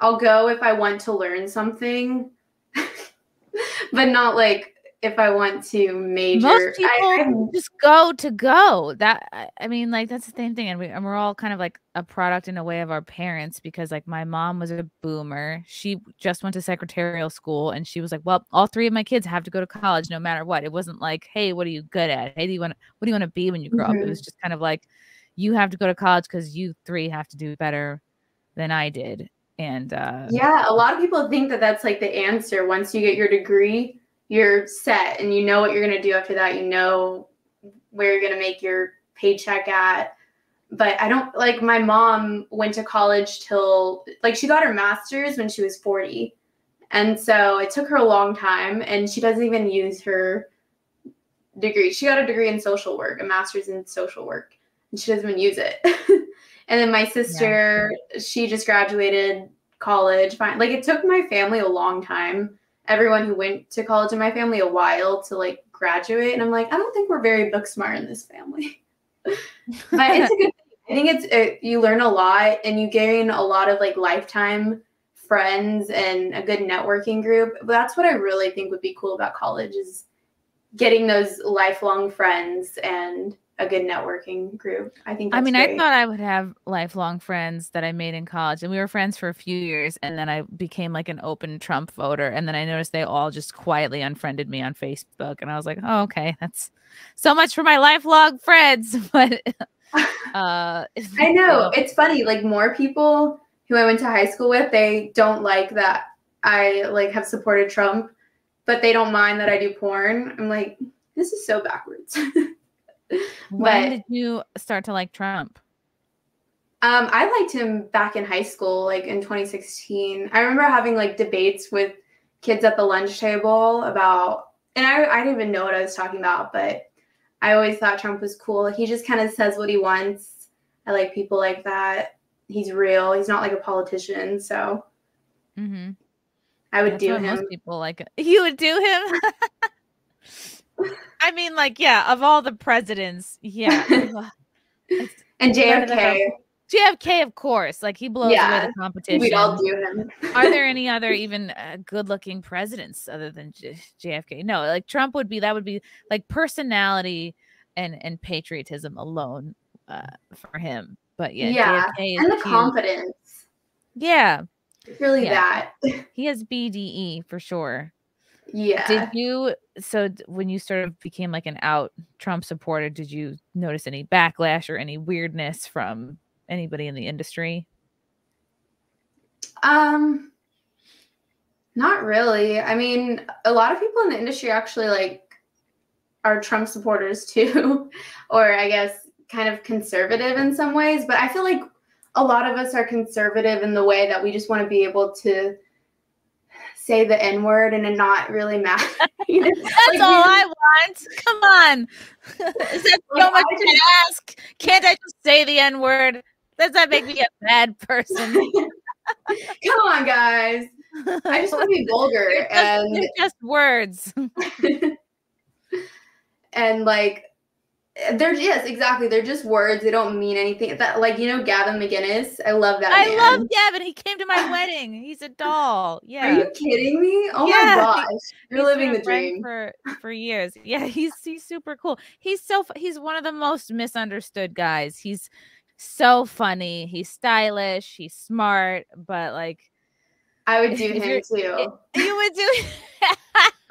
I'll go if I want to learn something, but not like if I want to major. Most people I, just go to go. That I- mean, like that's the same thing, and we and we're all kind of like a product in a way of our parents because like my mom was a boomer. She just went to secretarial school, and she was like, "Well, all three of my kids have to go to college, no matter what." It wasn't like, "Hey, what are you good at? Hey, do you want what do you want to be when you grow up?" It Mhm. was just kind of like, "You have to go to college because you three have to do better than I did." And uh, yeah, a lot of people think that that's like the answer. Once you get your degree, you're set and you know what you're going to do after that. You know where you're going to make your paycheck at. But I don't like my mom went to college till like she got her master's when she was 40. And so it took her a long time and she doesn't even use her degree. She got a degree in social work, a master's in social work, and she doesn't even use it. and then my sister, she just graduated college. Fine. Like it took my family a long time. Everyone who went to college in my family a while to like graduate. And I'm like, I don't think we're very book smart in this family. but it's a good thing. I think it's it, you learn a lot and you gain a lot of like lifetime friends and a good networking group. But that's what I really think would be cool about college is getting those lifelong friends and a good networking group. I think I mean, I thought I would have lifelong friends that I made in college, and we were friends for a few years, and then I became like an open Trump voter, and then I noticed they all just quietly unfriended me on Facebook, and I was like, oh, okay, that's so much for my lifelong friends, but uh, I know. It's funny. Like more people who I went to high school with, they don't like that I like have supported Trump, but they don't mind that I do porn. I'm like, this is so backwards. when but- did you start to like Trump? Um, I liked him back in high school, like in 2016. I remember having like debates with kids at the lunch table about, and I, I didn't even know what I was talking about, but I always thought Trump was cool. He just kind of says what he wants. I like people like that. He's real. He's not like a politician. So Mm-hmm. I would That's do him. Most people like it. You would do him. I mean, like, yeah, of all the presidents, yeah. And None of them JFK, JFK, of course, like he blows away the competition. we'd all do him. Are there any other even uh, good-looking presidents other than J- JFK? No, like Trump would be. That would be like personality and and patriotism alone uh, for him. But yeah, Yeah, JFK and the cute. confidence. Yeah, It's really Yeah. that. he has BDE for sure. Yeah. Did you so when you sort of became like an out Trump supporter, did you notice any backlash or any weirdness from anybody in the industry? Um, not really. I mean, a lot of people in the industry actually like are Trump supporters too, or I guess kind of conservative in some ways. But I feel like a lot of us are conservative in the way that we just want to be able to say the N word and it not really matter. That's all I want. Come on. Is that so much to ask? Can't I just say the N word? Does that make me a bad person? Come on, guys. I just want to be vulgar They're just, and they're just words. and like they're yes exactly they're just words they don't mean anything that like you know Gavin McInnes i love that I man. love Gavin. He came to my wedding. He's a doll. Yeah. are you kidding me oh Yeah, my gosh you're He's living the dream for for years. Yeah, he's he's super cool. He's so he's one of the most misunderstood guys. He's so funny. He's stylish. He's smart, but like i would do him too you would do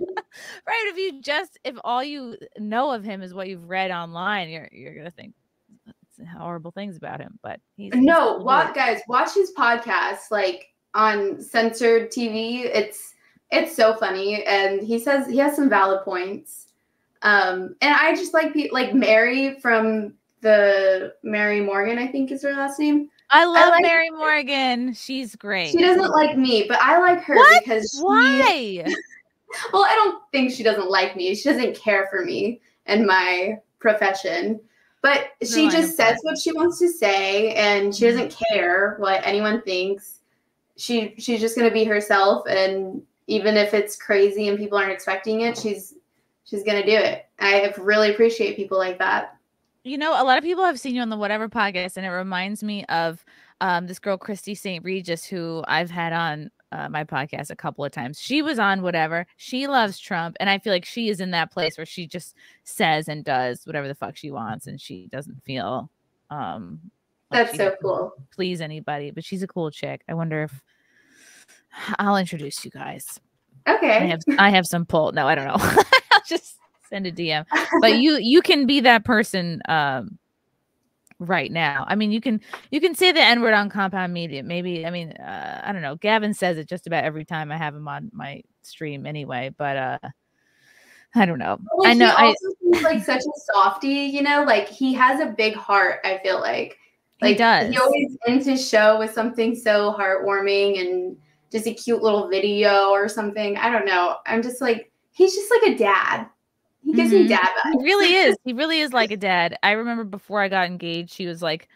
right if you just if all you know of him is what you've read online, you're you're gonna think horrible things about him. But he's he's no cool what guys watch his podcast like on censored tv it's it's so funny and he says he has some valid points um and i just like like mary from the mary morgan i think is her last name I love like- Mary Morgan. She's great. she doesn't like me but i like her What? because she, Why? Well i don't think she doesn't like me. She doesn't care for me and my profession. But she just says what she wants to say and she doesn't care what anyone thinks. She she's just going to be herself and even if it's crazy and people aren't expecting it she's she's going to do it. I really appreciate people like that. You know, a lot of people have seen you on the Whatever podcast, and it reminds me of um, this girl, Christy St. Regis, who I've had on uh, my podcast a couple of times. She was on whatever. She loves Trump, and I feel like she is in that place where she just says and does whatever the fuck she wants, and she doesn't feel um like That's so cool. please anybody. But she's a cool chick. I wonder if I'll introduce you guys. I Okay. have I have some pull. No, I don't know. I'll just send a DM. But you you can be that person um right now. I mean, you can you can say the N word on compound media. Maybe I mean uh, I don't know. Gavin says it just about every time I have him on my stream anyway. But uh I don't know. Well, I know. He I seems like such a softie, you know, like he has a big heart, I feel like. He Like does. He always ends his show with something so heartwarming and just a cute little video or something. I don't know. I'm just like, he's just like a dad. He gives Mhm. me dad he really is. He really is like a dad. I remember before I got engaged, he was like,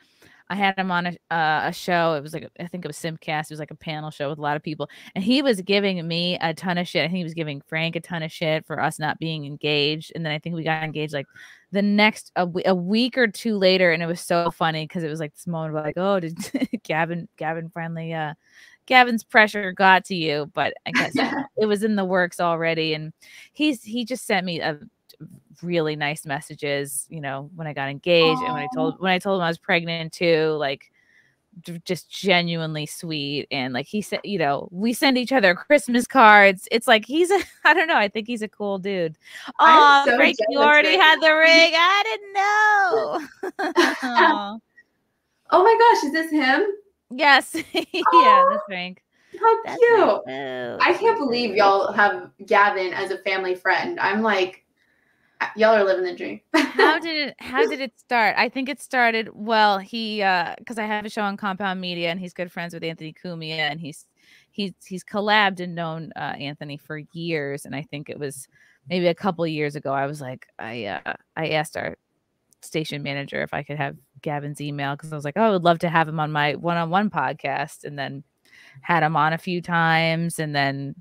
I had him on a uh, a show. It was like I think it was Simcast. It was like a panel show with a lot of people, and he was giving me a ton of shit. I think he was giving Frank a ton of shit for us not being engaged. And then I think we got engaged like the next a, w- a week or two later, and it was so funny because it was like this moment of like, oh, did Gavin Gavin finally uh Gavin's pressure got to you, but I guess it was in the works already. And he's he just sent me a really nice messages, you know, when I got engaged and when I told when I told him I was pregnant too, like just genuinely sweet and like he said, you know, we send each other Christmas cards. It's like he's a I don't know, I think he's a cool dude. Oh, so Frank, you already had the ring. I didn't know. Oh my gosh, is this him? yes. yeah, that's Frank. How That's cute. Oh, I can't believe y'all have Gavin as a family friend. I'm like, y'all are living the dream. how did it how did it start? I think it started well he uh because i have a show on compound media and he's good friends with anthony cumia and he's he's he's collabed and known uh anthony for years. And i think it was maybe a couple years ago i was like i uh i asked our station manager if i could have gavin's email because i was like oh i would love to have him on my one-on-one podcast. And then had him on a few times and then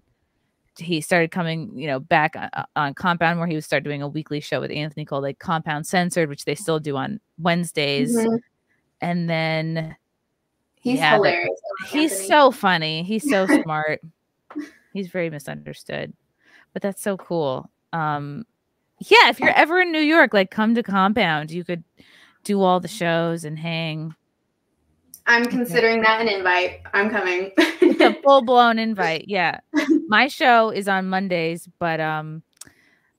he started coming, you know, back on, on Compound where he would start doing a weekly show with Anthony called like Compound Censored, which they still do on Wednesdays. Mhm. And then He's Yeah, hilarious. He's Anthony. so funny. He's so smart. He's very misunderstood, but that's so cool. Um, yeah, if you're ever in New York, like come to Compound. You could do all the shows and hang. I'm considering that an invite. I'm coming. A full blown invite. Yeah, my show is on Mondays, but um,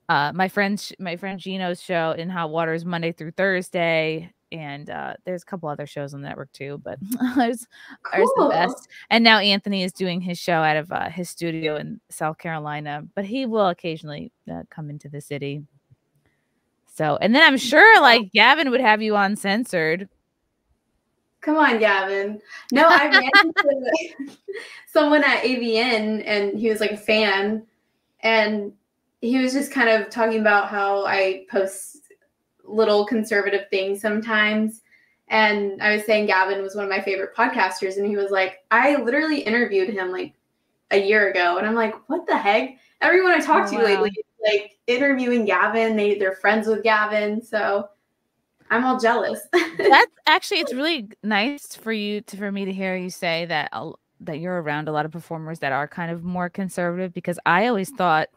uh, my friend's my friend Gino's show in Hot Water is Monday through Thursday, and uh, there's a couple other shows on the network too. But ours ours the best. And now Anthony is doing his show out of uh, his studio in South Carolina, but he will occasionally uh, come into the city. So, and then I'm sure like Gavin would have you on censored. Come on, Gavin. No, I ran into someone at AVN and he was like a fan. And he was just kind of talking about how I post little conservative things sometimes. And I was saying Gavin was one of my favorite podcasters. And he was like, I literally interviewed him like a year ago. And I'm like, what the heck? Everyone I talk Oh, to wow. lately like interviewing Gavin. They, they're friends with Gavin. So I'm all jealous. That's actually it's really nice for you to for me to hear you say that that you're around a lot of performers that are kind of more conservative because I always thought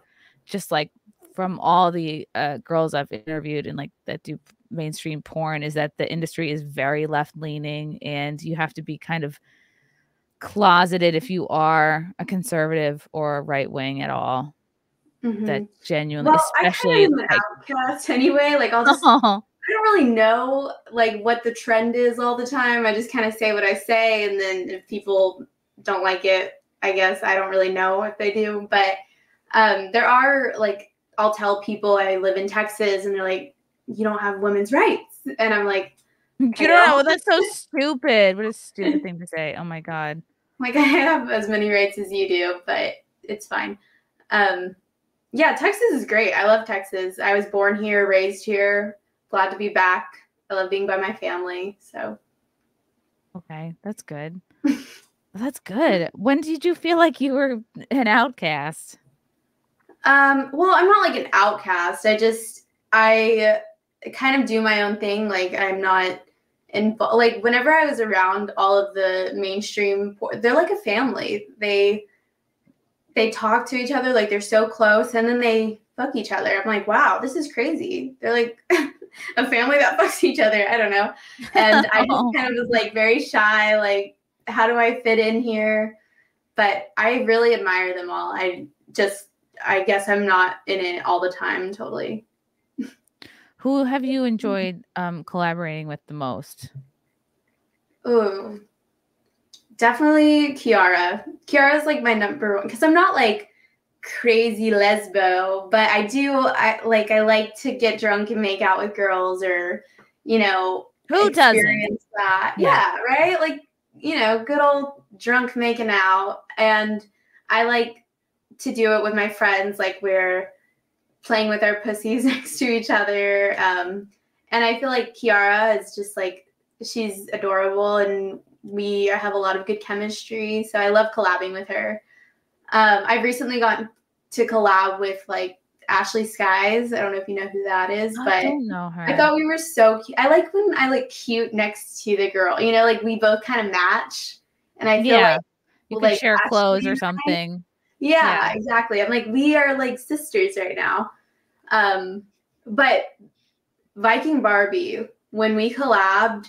just like from all the uh, girls I've interviewed and like that do mainstream porn is that the industry is very left leaning and you have to be kind of closeted if you are a conservative or right wing at all. Mhm. That genuinely, well, I especially kind of like, outcast anyway. Like I'll just oh, I don't really know like what the trend is all the time. I just kind of say what I say, and then if people don't like it, I guess I don't really know if they do. But um, there are like I'll tell people I live in Texas, and they're like, "You don't have women's rights," and I'm like, you don't know know. that's so stupid. What a stupid thing to say. Oh my god. "Like I have as many rights as you do, but it's fine." Um, yeah, Texas is great. I love Texas. I was born here, raised here. Glad to be back. I love being by my family. So Okay, that's good. That's good. When did you feel like you were an outcast? Um, well, I'm not like an outcast. I just I kind of do my own thing. Like I'm not involved. Like whenever I was around all of the mainstream, they're like a family. They they talk to each other like they're so close and then they fuck each other. I'm like, wow, this is crazy. They're like a family that fucks each other. I don't know. And I just kind of was like very shy, like, how do I fit in here? But I really admire them all. I just, I guess I'm not in it all the time, totally. Who have you enjoyed um, collaborating with the most? Ooh, definitely Kiara. Kiara's like my number one because I'm not like crazy lesbo, but I do I like I like to get drunk and make out with girls or you know Who doesn't? that. Yeah. Yeah. right? Like, you know, good old drunk making out. And I like to do it with my friends, like we're playing with our pussies next to each other. Um, and I feel like Kiara is just like she's adorable and we have a lot of good chemistry. So I love collabing with her. Um, I've recently gotten to collab with like Ashley Skies. I don't know if you know who that is, I but don't know her. I thought we were so cute. I like when I look cute next to the girl. You know, like we both kind of match. And I feel yeah, like you like, share clothes or I- something. yeah, Yeah. exactly. I'm like, we are like sisters right now. Um, but Viking Barbie, when we collabed,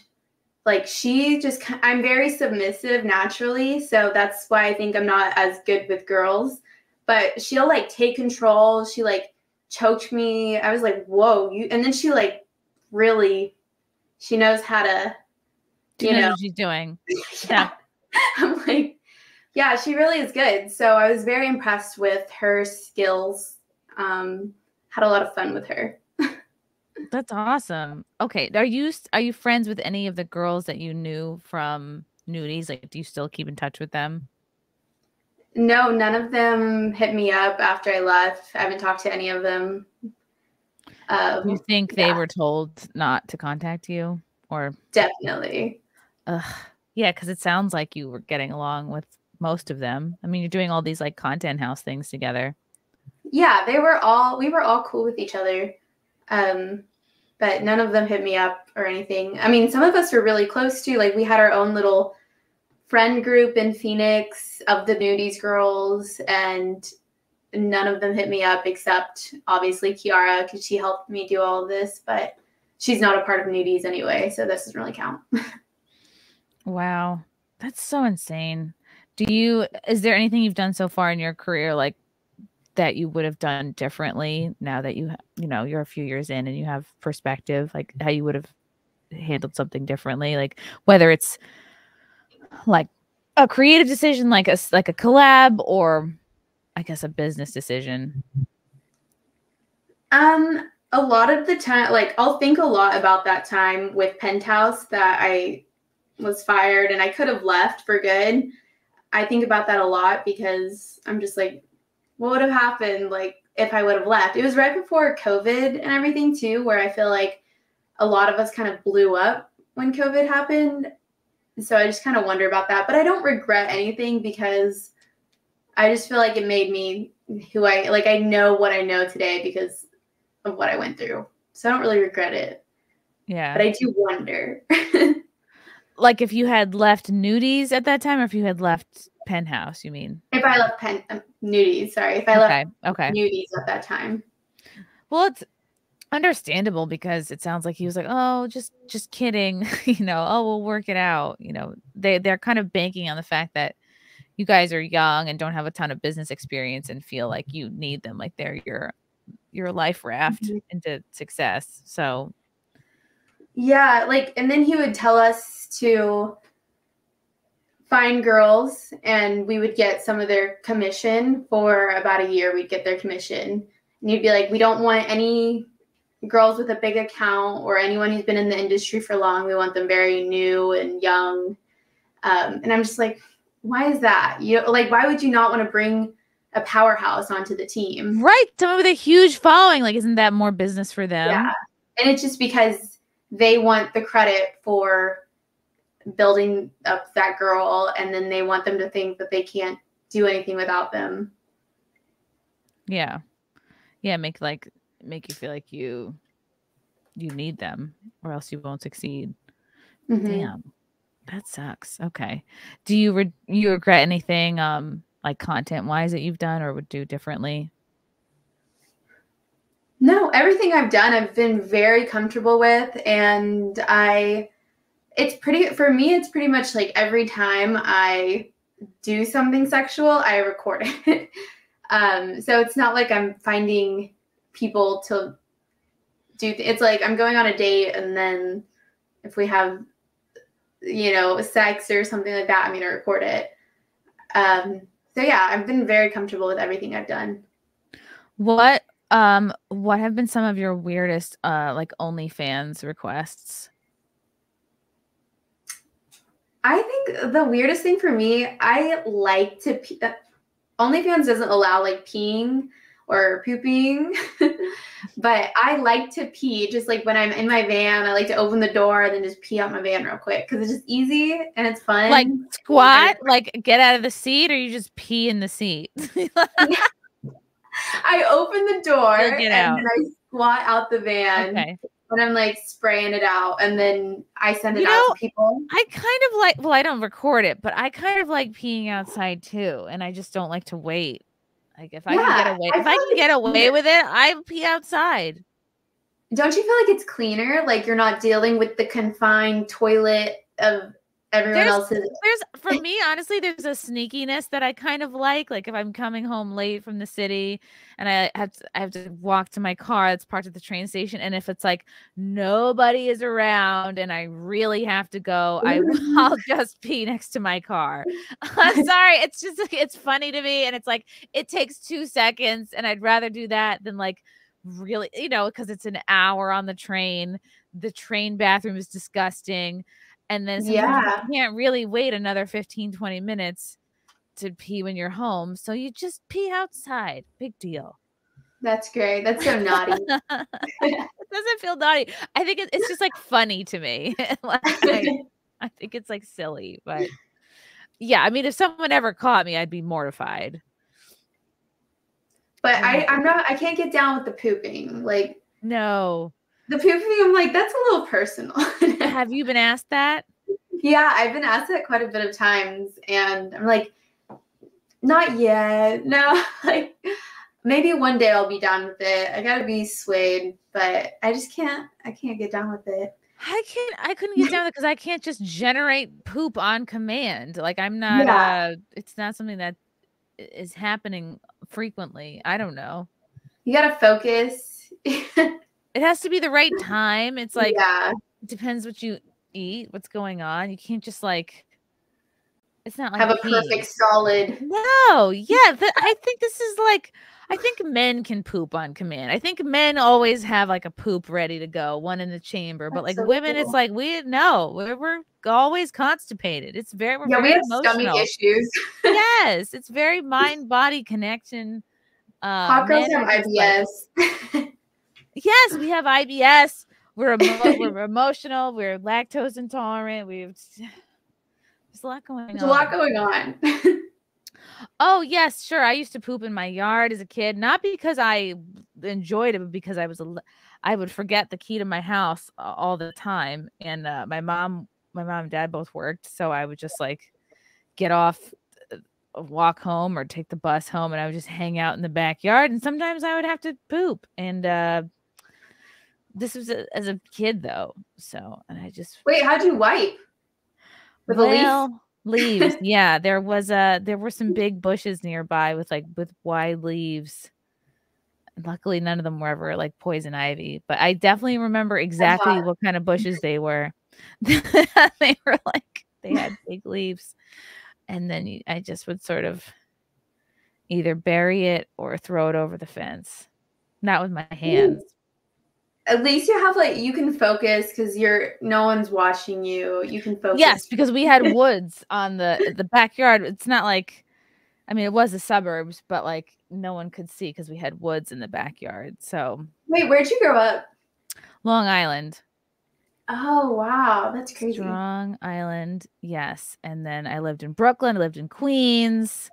like she just, I'm very submissive naturally. So that's why I think I'm not as good with girls. But she'll like take control. She like choked me. I was like, whoa, you, and then she like really, she knows how to, you knows know, what she's doing. yeah. I'm like, yeah, she really is good. So I was very impressed with her skills. Um, had a lot of fun with her. That's awesome. Okay, are you are you friends with any of the girls that you knew from nudiez? Like, do you still keep in touch with them? No, none of them hit me up after I left. I haven't talked to any of them. you Um, think they yeah. were told not to contact you, or definitely. Ugh. Yeah, because it sounds like you were getting along with most of them. I mean, you're doing all these like content house things together. Yeah, they were all we were all cool with each other. Um, but none of them hit me up or anything. I mean, some of us were really close to, Like we had our own little friend group in Phoenix of the nudiez girls, and none of them hit me up except obviously Kiara because she helped me do all this. But she's not a part of nudiez anyway, so this doesn't really count. Wow, that's so insane. Do you? Is there anything you've done so far in your career like that you would have done differently now that you you know you're a few years in and you have perspective, like how you would have handled something differently, like whether it's like a creative decision, like a like a collab, or I guess a business decision. Um, a lot of the time, like I'll think a lot about that time with Penthouse that I was fired and I could have left for good. I think about that a lot because I'm just like, what would have happened like if I would have left? It was right before COVID and everything too, where I feel like a lot of us kind of blew up when COVID happened. So I just kind of wonder about that. But I don't regret anything because I just feel like it made me who I like I know what I know today because of what I went through. So I don't really regret it. Yeah, But I do wonder. like if you had left nudiez at that time, or if you had left Penthouse, you mean? if I left pen um, nudiez, sorry, if I left Okay, okay. nudiez at that time. Well, it's understandable because it sounds like he was like, "Oh, just just kidding," you know. Oh, we'll work it out. You know, they they're kind of banking on the fact that you guys are young and don't have a ton of business experience and feel like you need them, like they're your your life raft Mhm. into success. So Yeah, like and then he would tell us to find girls and we would get some of their commission for about a year we'd get their commission. And you'd be like, "We don't want any girls with a big account or anyone who's been in the industry for long. We want them very new and young." Um, and I'm just like, "Why is that? You know, like why would you not want to bring a powerhouse onto the team?" right, someone with a huge following, like, isn't that more business for them? Yeah. And it's just because they want the credit for building up that girl and then they want them to think that they can't do anything without them. yeah, yeah. Make like make you feel like you you need them, or else you won't succeed. Mhm. Damn, that sucks. Okay. Do you re- you regret anything um like content wise that you've done or would do differently? No, everything I've done, I've been very comfortable with, and I, it's pretty for me. It's pretty much like every time I do something sexual, I record it. um, so it's not like I'm finding people to do. Th- it's like I'm going on a date, and then if we have, you know, sex or something like that, I'm gonna record it. Um, so yeah, I've been very comfortable with everything I've done. What um what have been some of your weirdest uh like OnlyFans requests? I think the weirdest thing for me, I like to pee. uh, OnlyFans doesn't allow like peeing or pooping, but I like to pee just like when I'm in my van. I like to open the door and then just pee out my van real quick because it's just easy and it's fun. Like squat, like get out of the seat, or you just pee in the seat? I open the door and I squat out the van okay. And I'm like spraying it out and then I send it You out know, to people. I kind of like well, I don't record it, but I kind of like peeing outside too, and I just don't like to wait. Like if I can get away, I if I can like get away with it, I pee outside. Don't you feel like it's cleaner? Like you're not dealing with the confined toilet of everyone There's- else's. There's for me, honestly, there's a sneakiness that I kind of like. Like if I'm coming home late from the city and I have to, I have to walk to my car that's parked at the train station, and if it's like nobody is around and I really have to go, I I'll just pee next to my car. I'm sorry, it's just like, it's funny to me, and it's like it takes two seconds, and I'd rather do that than like really, you know, because it's an hour on the train. The train bathroom is disgusting. And then Yeah. you can't really wait another 15, 20 minutes to pee when you're home. So you just pee outside. Big deal. That's great. That's so naughty. it doesn't feel naughty. I think it, it's just like funny to me. Like, I, I think it's like silly, but yeah, I mean, if someone ever caught me, I'd be mortified. but I, I'm not. I can't get down with the pooping. Like No. The pooping, I'm like that's a little personal. Have you been asked that? yeah, I've been asked that quite a bit of times, and I'm like, not yet. No, like maybe one day I'll be down with it. I gotta be swayed, but I just can't. I can't get down with it. I can't. I couldn't get down because I can't just generate poop on command. Like I'm not. Yeah. uh It's not something that is happening frequently. I don't know. You gotta focus. It has to be the right time. It's like yeah, it depends what you eat, what's going on. You can't just like. It's not like have a pee. perfect solid. No, yeah, th- I think this is like I think men can poop on command. I think men always have like a poop ready to go, one in the chamber. But like so women, it's like we no, we're, we're always constipated. It's very we're Yeah, we have emotional. stomach issues. yes, it's very mind body connection. Uh, Hot girls have like- IBS. yes, we have IBS. We're emo- we're emotional. We're lactose intolerant. We've there's a lot going There's on. a lot going on. Oh, yes, sure. I used to poop in my yard as a kid, not because I enjoyed it, but because I was a, I would forget the key to my house all the time. And uh, my mom, my mom and dad both worked, so I would just like get off, uh, walk home, or take the bus home, and I would just hang out in the backyard. And sometimes I would have to poop. And uh, this was a, as a kid, though. So, and I just Wait, how'd you wipe? With a leaf? leaves. Yeah, there was a there were some mm. big bushes nearby with like with wide leaves. Luckily, none of them were ever like poison ivy, but I definitely remember exactly what kind of bushes they were. they were like they had big leaves, and then you, I just would sort of either bury it or throw it over the fence. Not with my hands. At least you have like you can focus because you're no one's watching you. You can focus. Yes, because we had woods on the the backyard. It's not like, I mean, it was the suburbs, but like no one could see because we had woods in the backyard. So Wait, where'd you grow up? Long Island, Oh wow, that's crazy. Strong Island, yes. And then I lived in Brooklyn. I lived in Queens.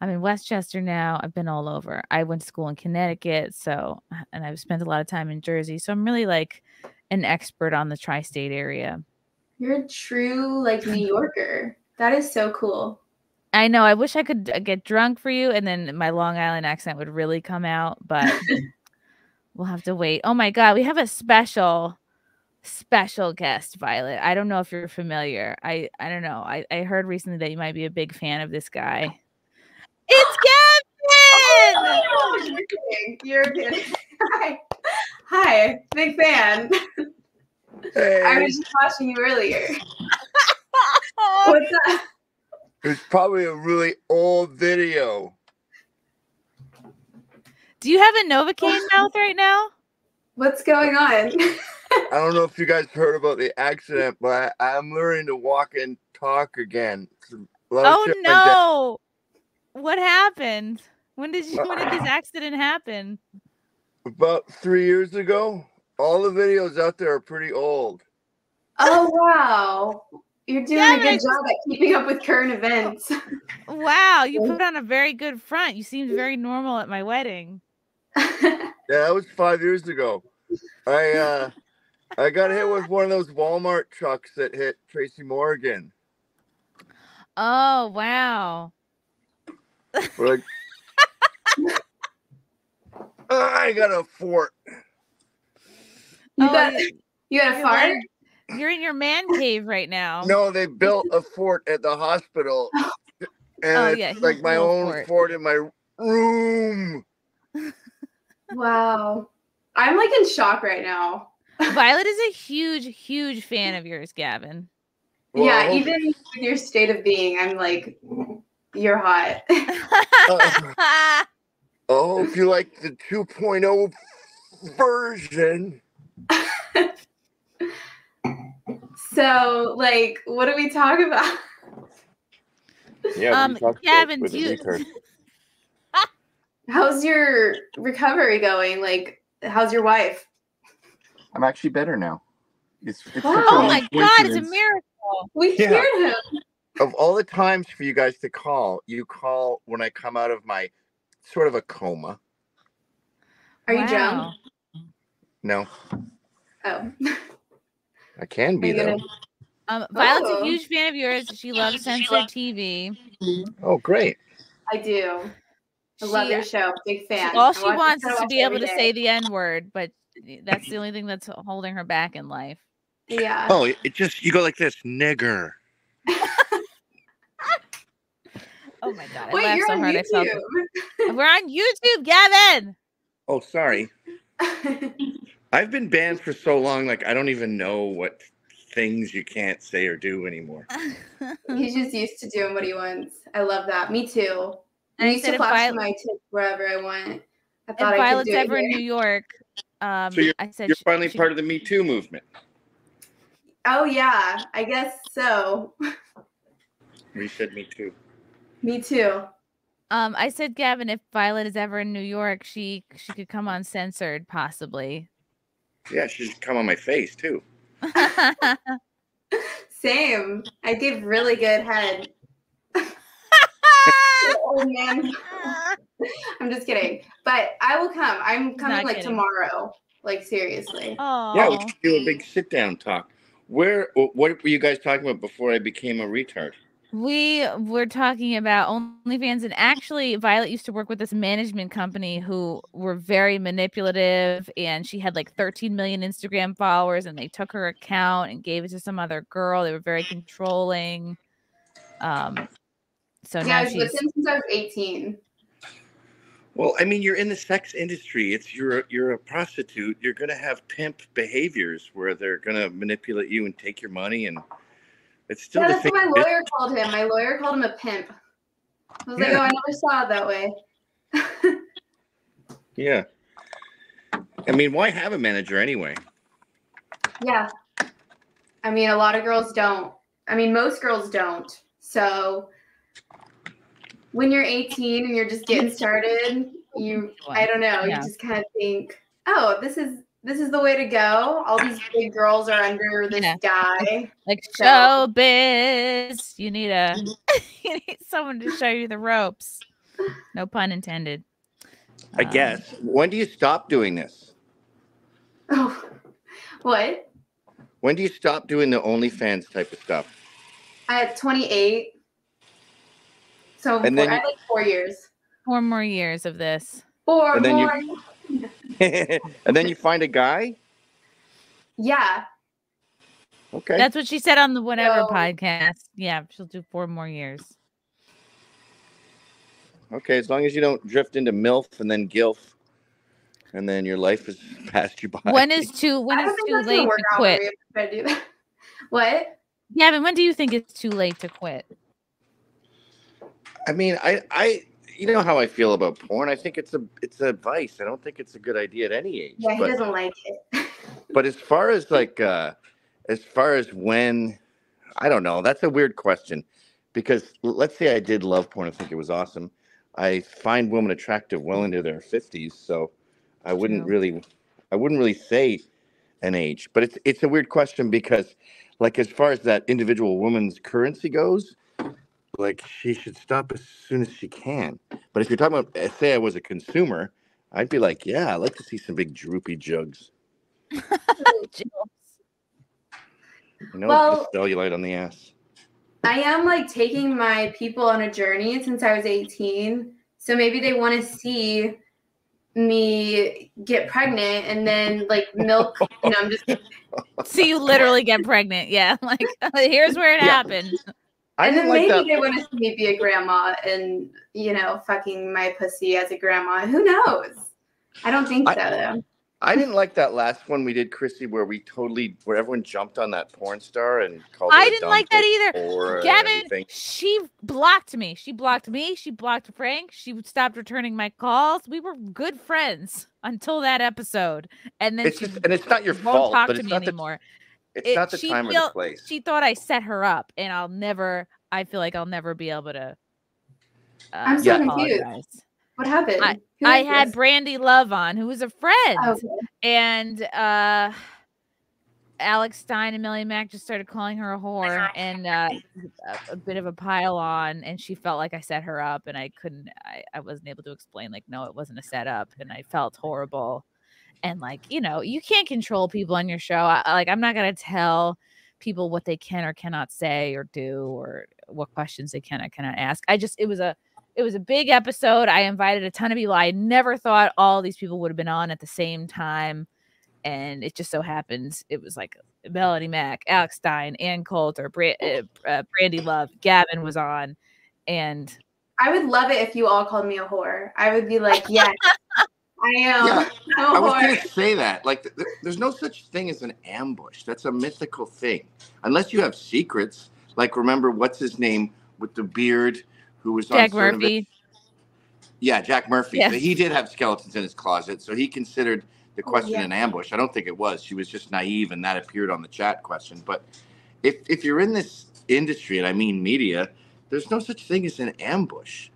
I'm in Westchester now. I've been all over. I went to school in Connecticut, so uh, and I've spent a lot of time in Jersey. So I'm really like an expert on the tri-state area. You're a true like New Yorker. That is so cool. I know. I wish I could uh, get drunk for you, and then my Long Island accent would really come out. But we'll have to wait. Oh my god, we have a special, special guest, Violet. I don't know if you're familiar. I I don't know. I I heard recently that you might be a big fan of this guy. It's Gavin. Oh, you're kidding. You're kidding. Hi. Hi. Big fan. Hey. I was just watching you earlier. What's up? It's probably a really old video. Do you have a Novocaine mouth right now? What's going on? I don't know if you guys heard about the accident, but I, I'm learning to walk and talk again. A lot of Oh shit went no! What happened? When did you? When did this accident happen? About three years ago. All the videos out there are pretty old. oh wow. You're doing Yeah, a good I job at keeping up with current events. Wow, you put on a very good front. You seemed very normal at my wedding. Yeah, that was five years ago. I uh I got hit with one of those Walmart trucks that hit Tracy Morgan. Oh wow! We're like, ah, I got a fort. You Oh, got you- you got a you're fart? like- You're in your man cave right now. No, they built a fort at the hospital. Oh, and Oh, it's yeah, like my own fort. fort in my room. Wow. I'm like in shock right now. Violet is a huge, huge fan of yours, Gavin. Well, yeah, even with your state of being, I'm like, you're hot. Oh, if you like the 2.0 version. so, like, what do we talk about? Yeah, Um, Gavin, do you- How's your recovery going? Like, how's your wife? I'm actually better now. It's, it's Wow. oh my god, it's a miracle! We Yeah. cured him. Of all the times for you guys to call, you call when I come out of my sort of a coma. Are you Wow. drunk? No, Oh. I can be you though. gonna- Um, Violet's Oh. a huge fan of yours. She loves censored TV. Oh, great. I do. I love She- your show. Big fan. All she wants is to be able to day. say the N word, but that's the only thing that's holding her back in life. Yeah. Oh, it just you go like this, nigger. Oh my god, I Wait, laughed you're so on hard I felt it. YouTube. We're on YouTube, Gavin. Oh, sorry. I've been banned for so long, like I don't even know what things you can't say or do anymore. He's just used to doing what he wants. I love that. Me too. I And I used said to if, flash Violet, my tip wherever I want. I if thought I could Violet's do it ever in. New York, um, So you're- I said You're finally she- part of the Me Too movement. Oh yeah, I guess so. We said Me Too. Me too. Um, I said, Gavin, if Violet is ever in New York, she she could come on censored, possibly. Yeah, she should come on my face too. Same. I give really good head. Old man. I'm just kidding. But I will come. I'm coming not like kidding. tomorrow. Like seriously. oh, Yeah, we should do a big sit down talk. Where? What were you guys talking about before I became a retard? We were talking about OnlyFans, and actually, Violet used to work with this management company who were very manipulative, and she had like 13 million Instagram followers, and they took her account and gave it to some other girl. They were very controlling. Um, so yeah, I now was with she's since I was 18. Well, I mean, you're in the sex industry. It's you're a- you're a prostitute. You're gonna have pimp behaviors where they're gonna manipulate you and take your money, and it's still Yeah, that's what my lawyer called him. My lawyer called him a pimp. I was like, oh, I never saw it that way. Yeah. I mean, why have a manager anyway? Yeah. I mean, a lot of girls don't. I mean, most girls don't. So when you're 18 and you're just getting started, you I don't know, Yeah. you just kind of think, "Oh, this is this is the way to go. All these big girls are under this Yeah. guy." like So- showbiz. You need a you need someone to show you the ropes. No pun intended. I Um, guess. When do you stop doing this? Oh. What? When do you stop doing the OnlyFans type of stuff? At 28. So And four, then I you- like four years. Four more years of this. Four And then you- more. and then you find a guy. Yeah. Okay. That's what she said on the whatever So- podcast. Yeah, she'll do four more years. Okay, as long as you don't drift into MILF and then GILF, and then your life has passed you by. When is too when I is too late to quit? very if I do that. What? Gavin, when do you think it's too late to quit? I mean, I, I, you know how I feel about porn. I think it's a, it's a vice. I don't think it's a good idea at any age. Yeah, he but, doesn't like it. but as far as like, uh, as far as when, I don't know. That's a weird question, because let's say I did love porn. I think it was awesome. I find women attractive well into their fifties, so I wouldn't True. really, I wouldn't really say an age. But it's it's a weird question because, like, as far as that individual woman's currency goes, like she should stop as soon as she can. But if you're talking about, uh, say, I was a consumer, I'd be like, yeah, I'd like to see some big droopy jugs. You know, Well- the cellulite on the ass. I am like taking my people on a journey since I was 18. So maybe they want to see me get pregnant and then like milk. you know, I'm just See you literally get pregnant. Yeah. Like here's where it Yeah. happened. I and then like maybe that. they want to see me be a grandma and you know fucking my pussy as a grandma. Who knows? I don't think I- so though. I didn't like that last one we did, Chrissy, where we totally, where everyone jumped on that porn star and called. her I a didn't dumb like that either. Gavin, she blocked me. She blocked me. She blocked Frank. She stopped returning my calls. We were good friends until that episode, and then It's she just, and it's not your fault. won't fault, talk but to it's me not the, anymore. It's It- not the she time or the place. She thought I set her up, and I'll never. I feel like I'll never be able to. Uh, I'm so confused. What happened? I- I had this? Brandy Love on, who was a friend, Okay. and uh, Alex Stein and Millie Mack just started calling her a whore, and uh, a, a bit of a pile on, and she felt like I set her up, and I couldn't, I, I wasn't able to explain like, no, it wasn't a setup, and I felt horrible, and like, you know, you can't control people on your show. I, like, I'm not gonna tell people what they can or cannot say or do, or what questions they can or cannot ask. I just, it was a it was a big episode. I invited a ton of people. I never thought all these people would have been on at the same time. And it just so happens it was like Melonie Mac, Alex Stein, Ann Coulter, Bra- uh, uh, Brandy Love, Gavin was on. And I would love it if you all called me a whore. I would be like, yes, I am. Yeah, I'm I a was going to say that. Like, th- th- there's no such thing as an ambush. That's a mythical thing. Unless you have secrets. Like, remember, what's his name with the beard who was on Jack sort of a- Murphy, yeah, Jack Murphy. Yeah. He did have skeletons in his closet. So he considered the Oh, question yeah. an ambush. I don't think it was. She was just naive and that appeared on the chat question. But if, if you're in this industry, and I mean media, there's no such thing as an ambush.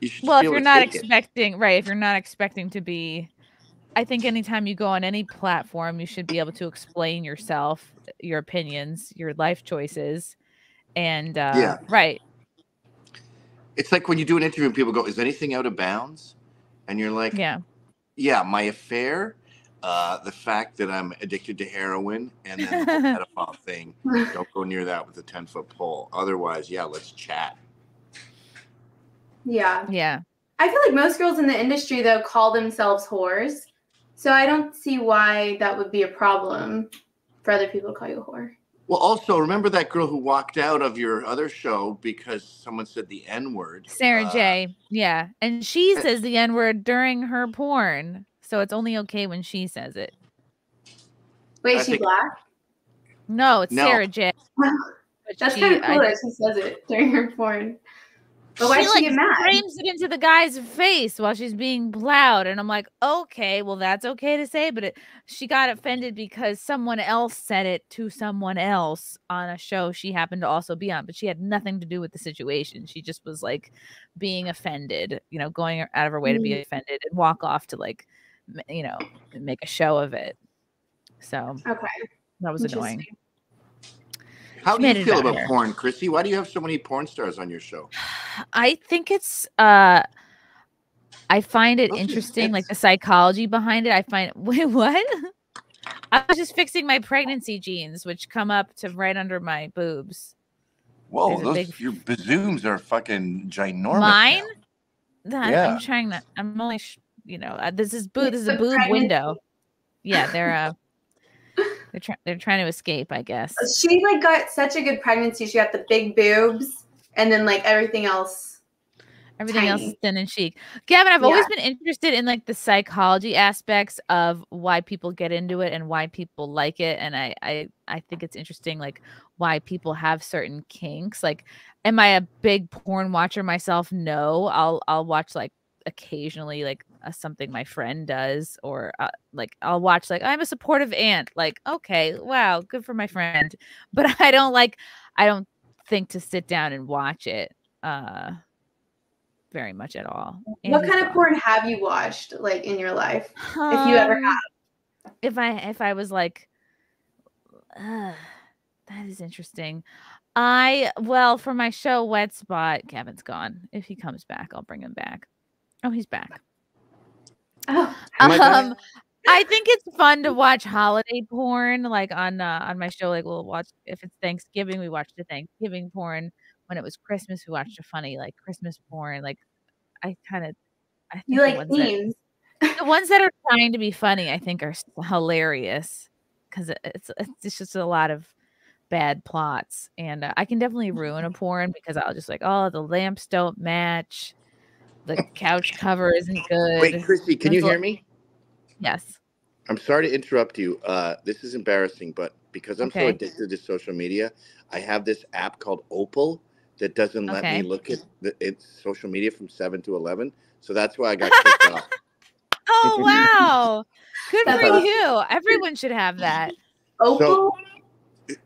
You should well, if you're not take it. expecting, right, if you're not expecting to be, I think anytime you go on any platform, you should be able to explain yourself, your opinions, your life choices. And, uh, Yeah. right. It's like when you do an interview and people go, "Is anything out of bounds?" And you're like, Yeah. "Yeah, my affair, uh, the fact that I'm addicted to heroin, and then the pedophile thing. Don't go near that with a ten foot pole. Otherwise, yeah, let's chat." Yeah. Yeah. I feel like most girls in the industry though call themselves whores. So I don't see why that would be a problem for other people to call you a whore. Well, also remember that girl who walked out of your other show because someone said the N word. Sarah Uh, J. Yeah. And she says the N word during her porn. So it's only okay when she says it. Wait, I she think- black? No, it's No. Sarah J. But That's she- kind of I- that she says it during her porn. But why she she like mad? frames it into the guy's face while she's being plowed, and I'm like, okay, well that's okay to say, but it, she got offended because someone else said it to someone else on a show she happened to also be on, but she had nothing to do with the situation. She just was like being offended, you know, going out of her way to be Mm. offended and walk off to like, you know, make a show of it. So Okay. that was annoying. Interesting. How do you feel about better. porn, Chrissy? Why do you have so many porn stars on your show? I think it's uh I find it Those interesting, like the psychology behind it. I find wait, what? I was just fixing my pregnancy jeans, which come up to right under my boobs. Whoa, those big- your bazooms are fucking ginormous. Mine? now. That, Yeah. I'm trying not. I'm only, sh- you know, uh, this is boob. This is a the boob pregnancy. window. Yeah, they're uh, they're trying. They're trying to escape, I guess. Uh, she like got such a good pregnancy. She got the big boobs, and then like everything else. Everything else is tiny. thin and chic. Gavin, I've always been interested in like the psychology aspects of why people get into it and why people like it. And I I I think it's interesting like why people have certain kinks. Like, am I a big porn watcher myself? No. I'll I'll watch like occasionally like uh, something my friend does or uh, like I'll watch like I'm a supportive aunt. Like, okay, wow, good for my friend. But I don't like I don't think to sit down and watch it. Uh very much at all. what Andy's kind of porn have you watched like in your life? If you ever Um, have. If I if I was like, uh, that is interesting. I well for my show Wet Spot, Kevin's gone. If he comes back, I'll bring him back. Oh, he's back. Oh, Am I? Um, I think it's fun to watch holiday porn, like on uh, on my show. Like we'll watch if it's Thanksgiving, we watch the Thanksgiving porn. When it was Christmas, we watched a funny like Christmas porn. Like I kind of, I think you the like ones that- themes? the ones that are trying to be funny, I think, are hilarious because it's it's just a lot of bad plots, and uh, I can definitely ruin a porn because I'll just like, oh, the lamps don't match, the couch cover isn't good. Wait, Chrissy, can you hear me? yes. I'm sorry to interrupt you. Uh, this is embarrassing, but because I'm so addicted to social media, I have this app called Opal that doesn't let Okay. me look at the, it's social media from seven to eleven. So that's why I got kicked off. Oh wow, good That's for awesome. you. Everyone should have that. Opal.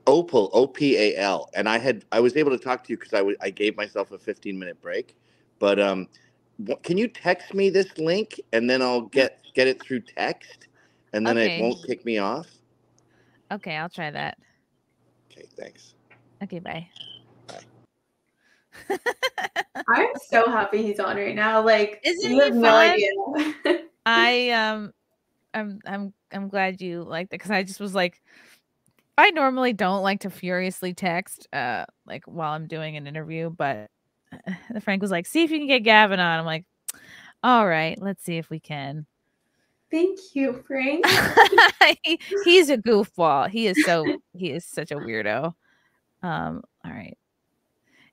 Opal, O P A L, and I had I was able to talk to you because I I gave myself a 15 minute break, but um, wh- can you text me this link and then I'll get get it through text, and then Okay. it won't kick me off. Okay, I'll try that. Okay, thanks. Okay, bye. Bye. I'm so happy he's on right now. Like, Isn't you have no idea. I um I'm I'm I'm glad you liked it because I just was like I normally don't like to furiously text uh like while I'm doing an interview, but the Frank was like, see if you can get Gavin on. I'm like, all right, let's see if we can. Thank you, Frank. He- He's a goofball. He is so he is such a weirdo. Um, all right.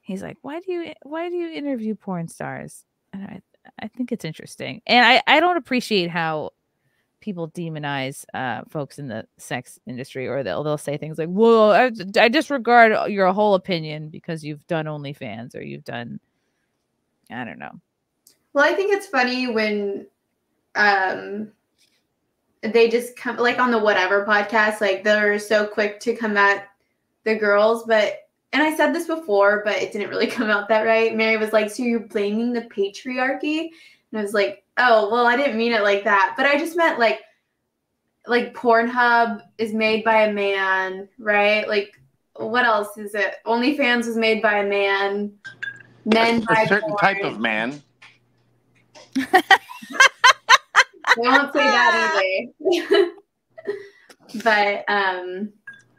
He's like, why do you why do you interview porn stars? And I I think it's interesting. And I I don't appreciate how people demonize uh folks in the sex industry or they'll they'll say things like, "Well, I, I disregard your whole opinion because you've done OnlyFans or you've done I don't know." Well, I think it's funny when um they just come like on the whatever podcast, like they're so quick to come at the girls, but and I said this before, but it didn't really come out that right. Mary was like, "So you're blaming the patriarchy?" And I was like, "Oh, well, I didn't mean it like that, but I just meant like like Pornhub is made by a man, right? Like what else is it? OnlyFans was made by a man. Men a buy certain porn. type of man. I won't say that either. but um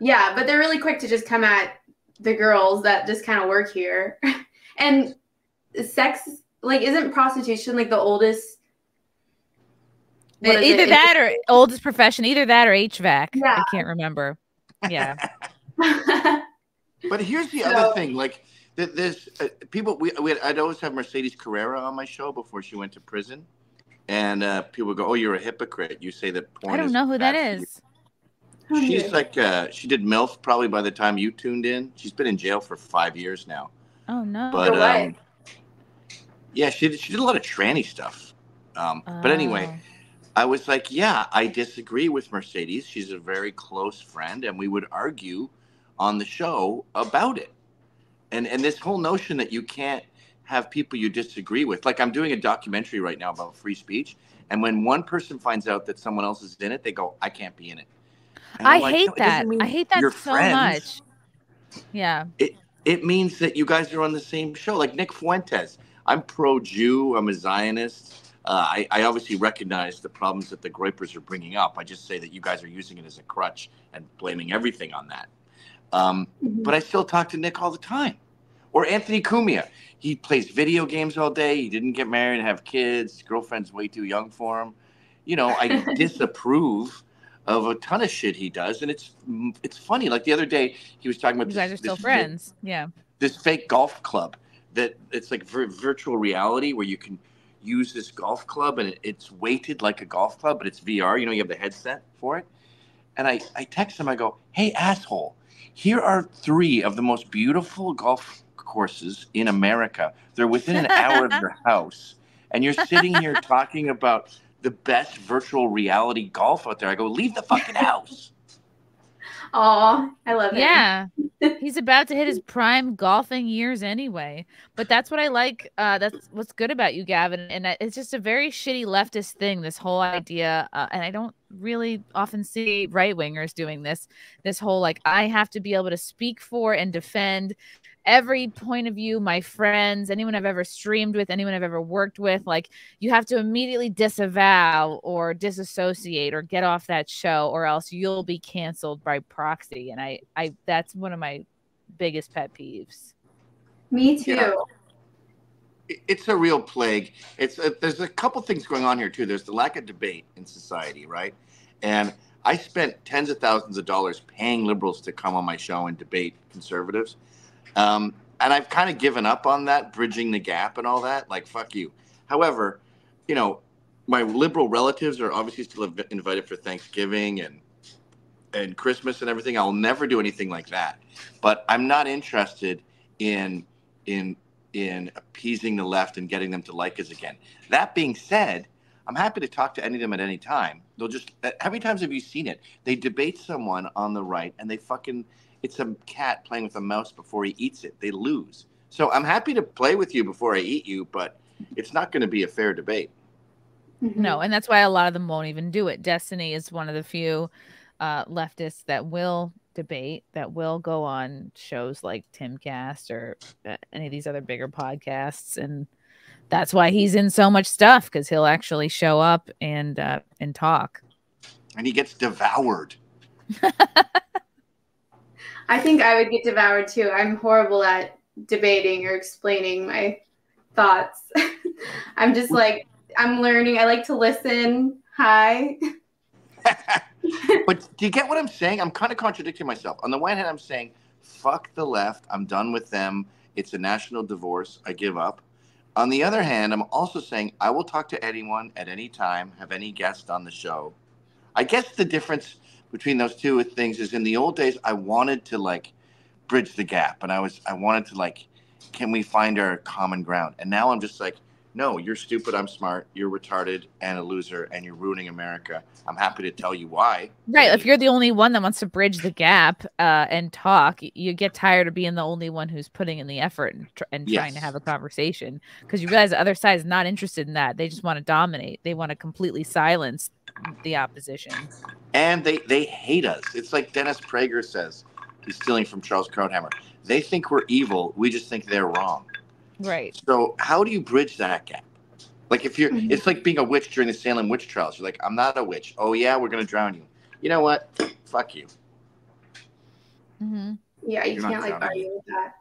yeah, but they're really quick to just come at the girls that just kind of work here. and sex like isn't prostitution like the oldest either it? that or oldest profession, either that or HVAC. Yeah. I can't remember. Yeah. But here's the So- other thing, like th- this uh, people. We, we had, I'd always have Mercedes Carrera on my show before she went to prison, and uh, people go, "Oh, you're a hypocrite. You say that porn." I don't is know who that is. bad for is. She's dear. like uh, she did MILF probably by the time you tuned in. She's been in jail for five years now. Oh no. But For um, yeah, she did, she did a lot of tranny stuff. Um, But anyway, Oh. I was like, yeah, I disagree with Mercedes. She's a very close friend, and we would argue on the show about it. And and this whole notion that you can't have people you disagree with. Like I'm doing a documentary right now about free speech, and when one person finds out that someone else is in it, they go, I can't be in it. And I like, hate "No, it that. I hate that so friends. much. Yeah. It means that you guys are on the same show. Like Nick Fuentes, I'm pro-Jew. I'm a Zionist. Uh, I, I obviously recognize the problems that the Groypers are bringing up. I just say that you guys are using it as a crutch and blaming everything on that. Um, Mhm. but I still talk to Nick all the time. Or Anthony Cumia. He plays video games all day. He didn't get married and have kids. His girlfriend's way too young for him. You know, I disapprove of a ton of shit he does, and it's it's funny. Like the other day, he was talking about You this, guys are still friends. Yeah. this fake golf club that it's like vir- virtual reality where you can use this golf club and it, it's weighted like a golf club, but it's VR. You know, you have the headset for it. And I, I text him, I go, hey, asshole, here are three of the most beautiful golf courses in America. They're within an hour of your house. And you're sitting here talking about the best virtual reality golf out there. I go, leave the fucking house. Aw, I love it. Yeah. He's about to hit his prime golfing years anyway. But that's what I like. Uh, that's what's good about you, Gavin. And it's just a very shitty leftist thing, this whole idea. Uh, and I don't really often see right wingers doing this. This whole like, I have to be able to speak for and defend every point of view, my friends, anyone I've ever streamed with, anyone I've ever worked with. Like, you have to immediately disavow or disassociate or get off that show, or else you'll be canceled by proxy. And I, I, that's one of my biggest pet peeves. Me too. Yeah. it's a real plague. It's a, there's a couple things going on here too. There's the lack of debate in society, right? And I spent tens of thousands of dollars paying liberals to come on my show and debate conservatives, um, and I've kind of given up on that, bridging the gap and all that. Like fuck you. However, you know, my liberal relatives are obviously still inv- invited for Thanksgiving and and Christmas and everything. I'll never do anything like that. But I'm not interested in in in appeasing the left and getting them to like us again. That being said, I'm happy to talk to any of them at any time. They'll just uh, how many times have you seen it? They debate someone on the right and they fucking it's a cat playing with a mouse before he eats it. They lose. So I'm happy to play with you before I eat you, but it's not going to be a fair debate. Mhm. No, and that's why a lot of them won't even do it. Destiny is one of the few uh, leftists that will debate, that will go on shows like Timcast or uh, any of these other bigger podcasts, and that's why he's in so much stuff because he'll actually show up and uh, and talk. And he gets devoured. I think I would get devoured too. I'm horrible at debating or explaining my thoughts. I'm just like, I'm learning. I like to listen. Hi. but do you get what I'm saying? I'm kind of contradicting myself. On the one hand, I'm saying, fuck the left. I'm done with them. It's a national divorce. I give up. On the other hand, I'm also saying I will talk to anyone at any time, have any guest on the show. I guess the difference between those two things is in the old days, I wanted to like bridge the gap and I was, I wanted to like, can we find our common ground? And now I'm just like, no, you're stupid. I'm smart. You're retarded and a loser, and you're ruining America. I'm happy to tell you why. Right. If you're the only one that wants to bridge the gap uh, and talk, you get tired of being the only one who's putting in the effort and, tr- and trying to have a conversation because you realize the other side is not interested in that. They just want to dominate. They want to completely silence the opposition. and they they hate us. It's like Dennis Prager says. He's stealing from Charles Krauthammer. They think we're evil. We just think they're wrong. Right. So how do you bridge that gap? Like if you're, Mhm. it's like being a witch during the Salem witch trials. You're like, I'm not a witch. Oh yeah, we're gonna drown you. You know what? Fuck you. Mm-hmm. Yeah, you You're can't like argue with that.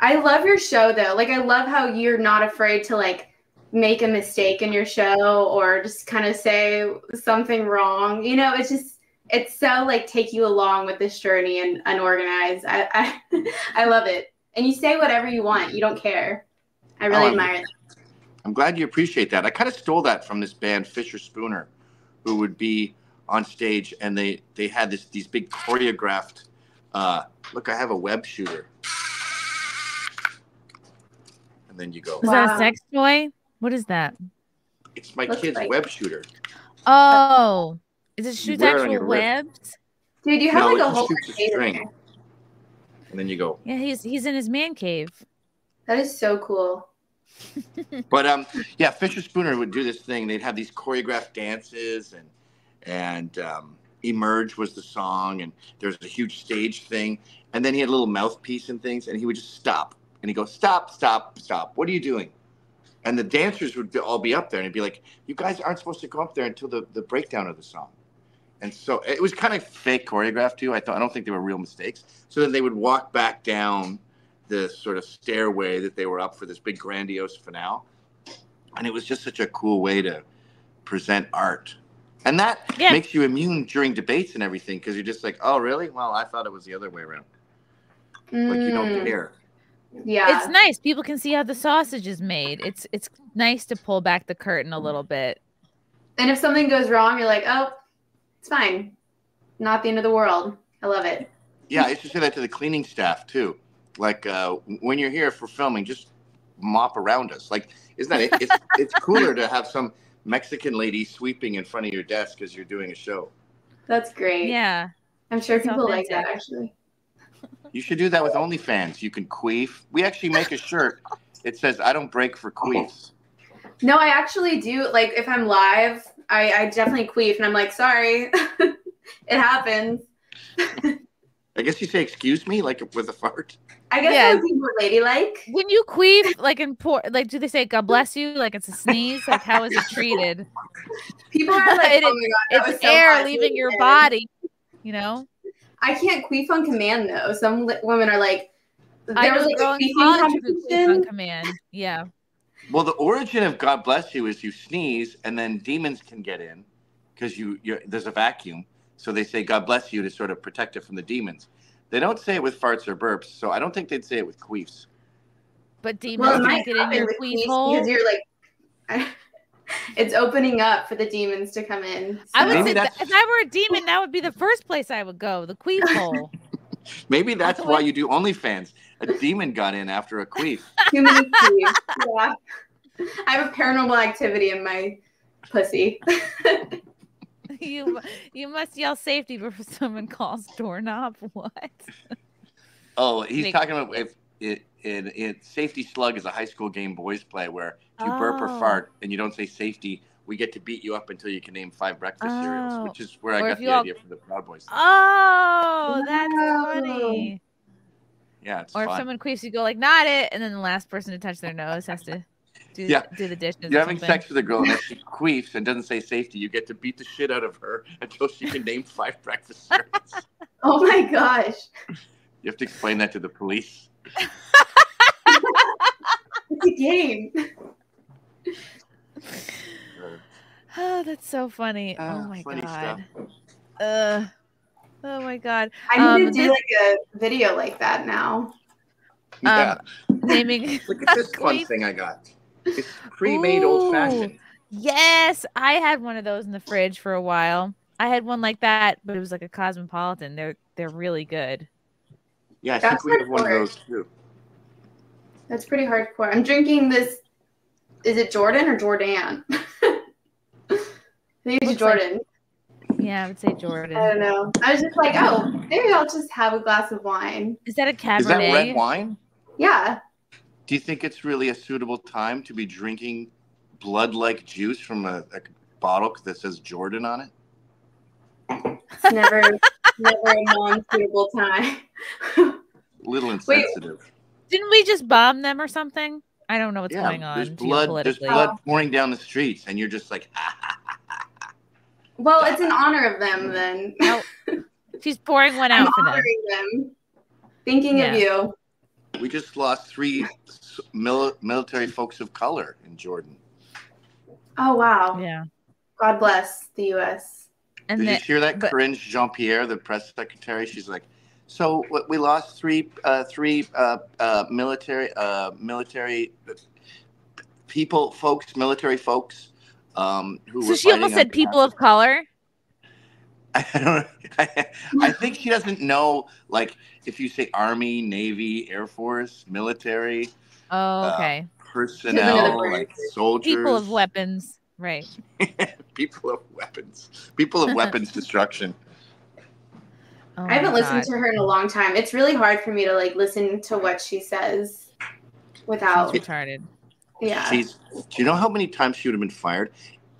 I love your show though. Like I love how you're not afraid to like make a mistake in your show or just kind of say something wrong. You know, it's just it's so like take you along with this journey and unorganized. I I, I love it. And you say whatever you want. You don't care. I really Oh, admire that. I'm glad you appreciate that. I kind of stole that from this band Fischerspooner, who would be on stage and they they had this these big choreographed. Uh, look, I have a web shooter, and then you go. Is that a sex toy? What is that? It's my Looks kid's like- web shooter. Oh, is it shoots wear it on actual your wrist. webs? Dude, you have No, like a just whole shoots a arcade in string. there. And then you go. Yeah, he's he's in his man cave. That is so cool. But um, yeah, Fischerspooner would do this thing. They'd have these choreographed dances, and and um, "Emerge" was the song, and there was a huge stage thing, and then he had a little mouthpiece and things, and he would just stop, and he'd go, "Stop, stop, stop! What are you doing?" And the dancers would all be up there, and he'd be like, "You guys aren't supposed to go up there until the the breakdown of the song." And so it was kind of fake choreographed too. I thought I don't think they were real mistakes. So then they would walk back down the sort of stairway that they were up for this big grandiose finale, and it was just such a cool way to present art. And that Yeah. makes you immune during debates and everything because you're just like, oh, really? Well, I thought it was the other way around. Like you don't Mm, care. Yeah. It's nice. People can see how the sausage is made. It's it's nice to pull back the curtain a little bit. And if something goes wrong, you're like, oh, it's fine. Not the end of the world. I love it. Yeah, I used to say that to the cleaning staff too. Like uh, when you're here for filming, just mop around us. Like, isn't that it? It's it's cooler to have some Mexican lady sweeping in front of your desk as you're doing a show. That's great. Yeah. I'm sure It's people like that actually. You should do that with OnlyFans. You can queef. We actually make a shirt. It says "I don't break for queefs." No, I actually do. Like if I'm live, I, I definitely queef and I'm like, sorry. it happens. I guess you say "excuse me" like with a fart. I guess Yeah. I would be more ladylike. When you queef, like in poor, like do they say "God bless you"? Like it's a sneeze. Like how is it treated? People are like, It oh my god, that was It's so air hot leaving your today." body. You know. I can't queef on command though. Some li- women are like, there I was know like a girl a in queefing college who queef on command. Yeah. Well, the origin of "God bless you" is you sneeze and then demons can get in because you you there's a vacuum. So they say "God bless you" to sort of protect it from the demons. They don't say it with farts or burps, so I don't think they'd say it with queefs. But demons Well, can't might get in your queef hole. because you're like, it's opening up for the demons to come in. I would Maybe say that if I were a demon, that would be the first place I would go, the queef hole. Maybe that's why you do OnlyFans. A demon got in after a queef. Too many queefs. Yeah. I have a paranormal activity in my pussy. you you must yell safety before someone calls doorknob. What? Oh, he's Make- talking about if it, it, it safety slug is a high school game boys play where if you burp or Oh. fart and you don't say safety, we get to beat you up until you can name five breakfast Oh. cereals, which is where I got the all- idea for the Proud Boys. Oh, that's Wow. funny. Yeah, it's Or if fun. someone queefs, you go like, not it, and then the last person to touch their nose has to do Yeah. do the dishes. You're or having something. sex with a girl and if she queefs and doesn't say safety, you get to beat the shit out of her until she can name five breakfast cereals. Oh my gosh. You have to explain that to the police. It's a game. Oh, that's so funny. Ah, oh my funny god. Uh, oh my god. I need Um, to do this- like a video like that now. Yeah. Naming. Look at this fun thing I got. It's pre-made old fashioned. Yes, I had one of those in the fridge for a while. I had one like that, but it was like a cosmopolitan. They're they're really good. Yeah, I think we have one of those too. That's pretty hardcore. I'm drinking this. Is it Jordan or Jordan? I think it's Looks like- Jordan. Yeah, I would say Jordan. I don't know. I was just like, oh, maybe I'll just have a glass of wine. Is that a Cabernet? Is that red wine? Yeah. Do you think it's really a suitable time to be drinking blood-like juice from a, a bottle that says Jordan on it? It's never, never a non-suitable time. A little Wait. insensitive. Didn't we just bomb them or something? I don't know what's yeah, going on there's blood. There's geopolitically. blood pouring down the streets, and you're just like, ah, well, it's in honor of them then. No, She's pouring one I'm out for them. honoring them. Thinking Yeah. of you. we just lost three mil- military folks of color in Jordan. Oh wow. Yeah. God bless the U.S. And Did then you hear that? but- Karine Jean Pierre, the press secretary, she's like, "So we lost three, uh, three uh, uh, military, uh, military people, folks, military folks, um, who so were she almost said people of color. I don't. I, I think she doesn't know. Like, if you say Army, Navy, Air Force, military Oh, Uh, okay. personnel, like soldiers, People of weapons. Right. people of weapons, people of weapons destruction. Oh I haven't listened God. to her in a long time. It's really hard for me to like listen to what she says She's without. retarded. Yeah. She's. Do you know how many times she would have been fired?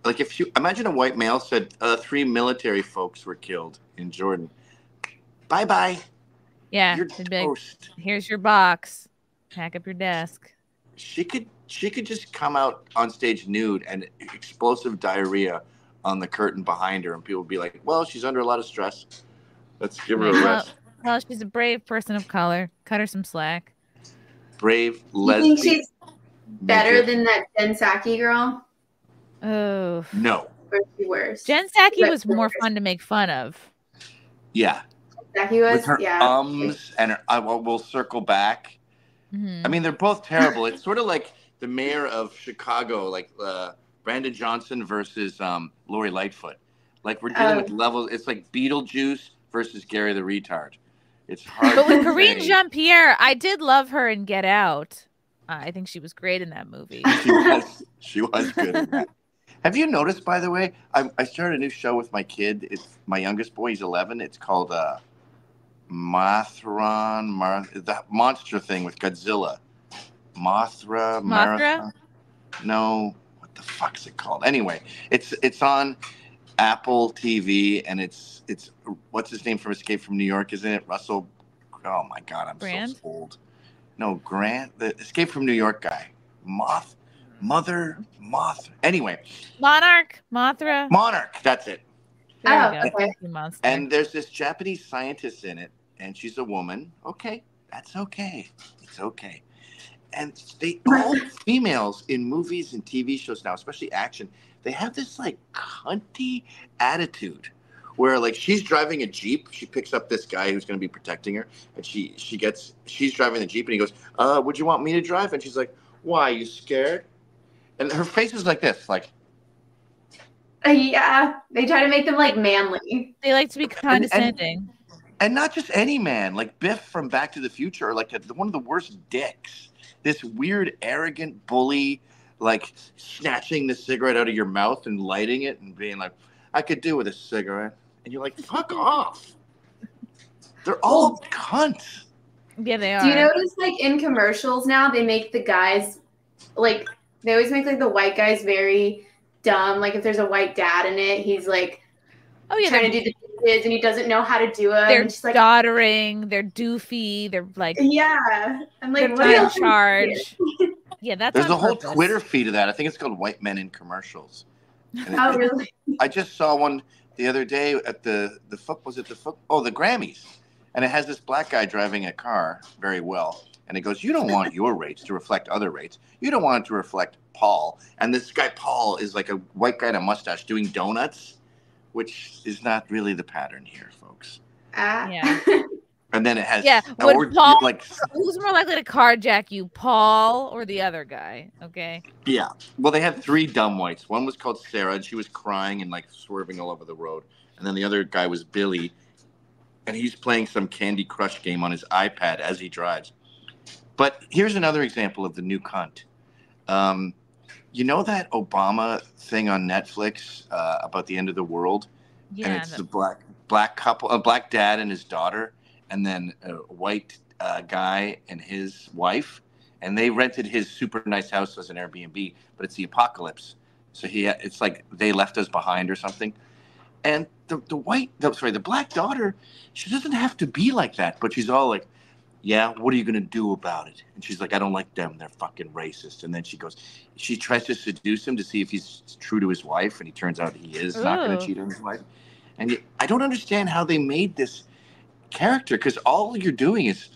Like if you imagine a white male said uh, three military folks were killed in Jordan. Bye bye. Yeah. You're they'd be like, toast. Here's your box. Pack up your desk. She could. She could just come out on stage nude and explosive diarrhea on the curtain behind her, and people would be like, "Well, she's under a lot of stress. Let's give her a Well, rest." well, she's a brave person of color. Cut her some slack. brave You lesbian. think she's better midget. than that Jen Psaki girl? Oh, No. Or is she worse? Jen Psaki But- was more fun to make fun of. Yeah. Psaki was, With her yeah. ums and her, I will we'll circle back. Mhm. I mean, they're both terrible. it's sort of like the mayor of Chicago, like uh, Brandon Johnson versus um, Lori Lightfoot. Like we're dealing Oh. with levels. It's like Beetlejuice versus Gary the retard. It's hard. But with Karine. Jean Pierre, I did love her in Get Out. Uh, I think she was great in that movie. she was she was good in that. Have you noticed, by the way? I, I started a new show with my kid. It's my youngest boy. He's eleven. It's called uh, Mothron, Mar- the monster thing with Godzilla. Mothra, Mothra? Marathon? No, what the fuck's it called? Anyway, it's it's on Apple TV, and it's it's what's his name from Escape from New York, isn't it? Russell. Oh my God, I'm Brand? so old. No, Grant, the Escape from New York guy. Moth, Mother, Moth. Anyway, Monarch, Mothra. Monarch. That's it. There Oh, okay. Sea And there's this Japanese scientist in it, and she's a woman. Okay, that's okay. It's okay. And they all females in movies and TV shows now, especially action, they have this like cunty attitude where like she's driving a jeep she picks up this guy who's going to be protecting her and she she gets she's driving the jeep and he goes uh would you want me to drive and she's like why you scared and her face is like this like Uh, yeah, they try to make them like manly. they like to be condescending. and not just any man, like Biff from Back to the Future, or like a, one of the worst dicks. This weird, arrogant bully, like snatching the cigarette out of your mouth and lighting it and being like, "I could do with a cigarette," and you're like, "Fuck off." They're all cunts. yeah, they are. Do you notice like in commercials now they make the guys like they always make like the white guys very dumb. Like if there's a white dad in it, he's like oh yeah, trying to do the dishes and he doesn't know how to do it. they're and just like doddering. They're doofy. They're like yeah, I'm like they're what not are in y'all trying to charge. Yeah, that's There's on a whole purpose. Twitter feed of that. I think it's called "White Men in Commercials." And do? it- Oh really? I just saw one the other day at the the foot was it the foot oh the Grammys, and it has this black guy driving a car very well, and it goes you don't want your rates to reflect other rates, you don't want it to reflect Paul, and this guy Paul is like a white guy in a mustache doing donuts, which is not really the pattern here, folks. Ah. Yeah. And then it has Yeah, would Paul- like Who's more likely to carjack you, Paul or the other guy? Okay. Yeah. Well, they had three dumb whites. One was called Sarah, and she was crying and like swerving all over the road. And then the other guy was Billy, and he's playing some Candy Crush game on his iPad as he drives. But here's another example of the new cunt. Um, you know that Obama thing on Netflix uh, about the end of the world, yeah, and it's the- the black black couple, a black dad and his daughter, and then a white uh, guy and his wife, and they rented his super nice house as an Airbnb, but it's the apocalypse, so he it's like they left us behind or something, and the the white, the, sorry, the black daughter, she doesn't have to be like that, but she's all like. Yeah, what are you gonna do about it? And she's like, I don't like them. They're fucking racist. And then she goes, she tries to seduce him to see if he's true to his wife, and he turns out he is not going to cheat on his wife. And I don't understand how they made this character because all you're doing is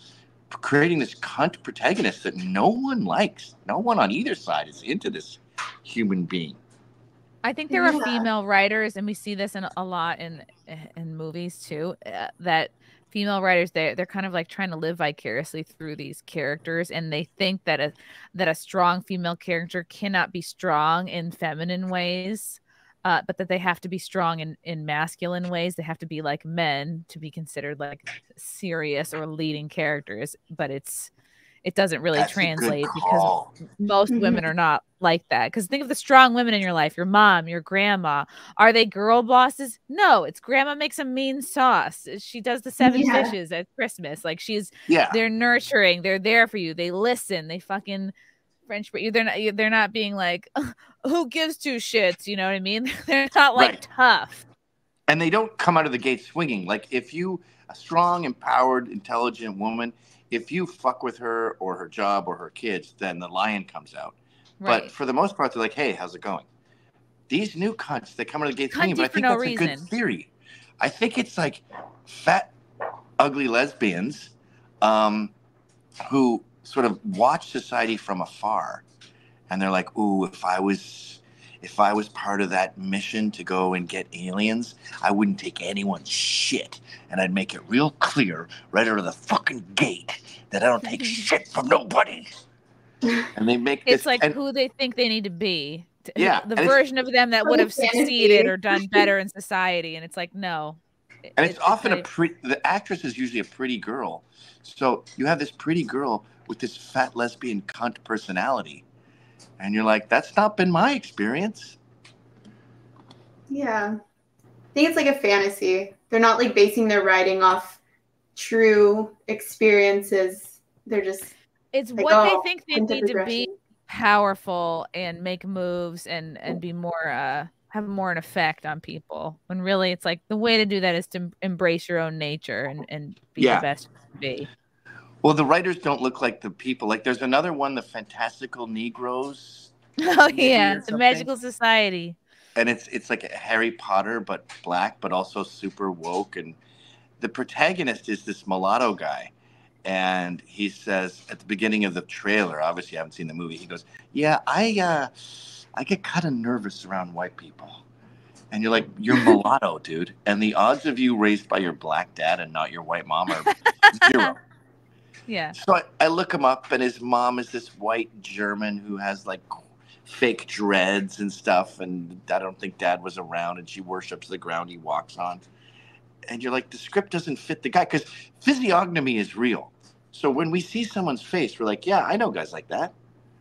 creating this cunt protagonist that no one likes. No one on either side is into this human being. I think there are female writers, and we see this in a lot in in movies too. Uh, that female writers they they're kind of like trying to live vicariously through these characters, and they think that a that a strong female character cannot be strong in feminine ways, uh, but that they have to be strong in in masculine ways. They have to be like men to be considered like serious or leading characters. But it's it doesn't really That's translate because most Mhm. women are not like that because think of the strong women in your life your mom your grandma are they girl bosses no it's grandma makes a mean sauce she does the seven Yeah. fishes at christmas like she's yeah, they're nurturing they're there for you they listen they fucking french but they're not they're not being like who gives two shits you know what i mean they're not like Right. tough and they don't come out of the gate swinging. Like if you, a strong, empowered, intelligent woman, if you fuck with her or her job or her kids, then the lion comes out. right But for the most part, they're like, "Hey, how's it going?" These new cunts, they come out of the gate swinging. But I think no that's a good theory. I think it's like fat, ugly lesbians um, who sort of watch society from afar, and they're like, "Ooh, if I was, if I was part of that mission to go and get aliens, I wouldn't take anyone's shit, and I'd make it real clear right out of the fucking gate that I don't take shit from nobody." And they make It's like and- who they think they need to be. t- Yeah, The version of them that would have succeeded or done better in society. And it's like, no. It- and it's, often a very- pretty the actress is usually a pretty girl so you have this pretty girl with this fat lesbian cunt personality and you're like that's not been my experience Yeah. I think it's like a fantasy. They're not like basing their writing off true experiences. They're just It's like, what oh, they think they need to be powerful and make moves and and be more uh have more an effect on people when really it's like the way to do that is to embrace your own nature and and be Yeah. the best you can be well the writers don't look like the people. Like there's another one the fantastical negroes. Oh yeah the magical society. And it's it's like a harry potter but black but also super woke. And the protagonist is this mulatto guy. And he says at the beginning of the trailer obviously i haven't seen the movie he goes yeah i uh i get kind of nervous around white people. And you're like you're mulatto dude. And the odds of you raised by your black dad and not your white mom are zero yeah so I, I look him up, and his mom is this white German who has like fake dreads and stuff. And I don't think dad was around, and she worships the ground he walks on. And you're like, the script doesn't fit the guy because physiognomy is real. So when we see someone's face, we're like, yeah, I know guys like that.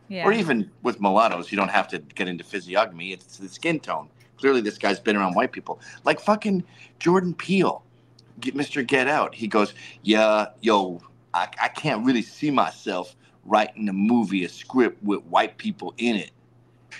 yeah Or even with mulattoes, you don't have to get into physiognomy, it's the skin tone. Clearly, this guy's been around white people. Like fucking Jordan Peele, Mr. Get Out. He goes, yeah, yo, I, I can't really see myself writing a movie, a script with white people in it.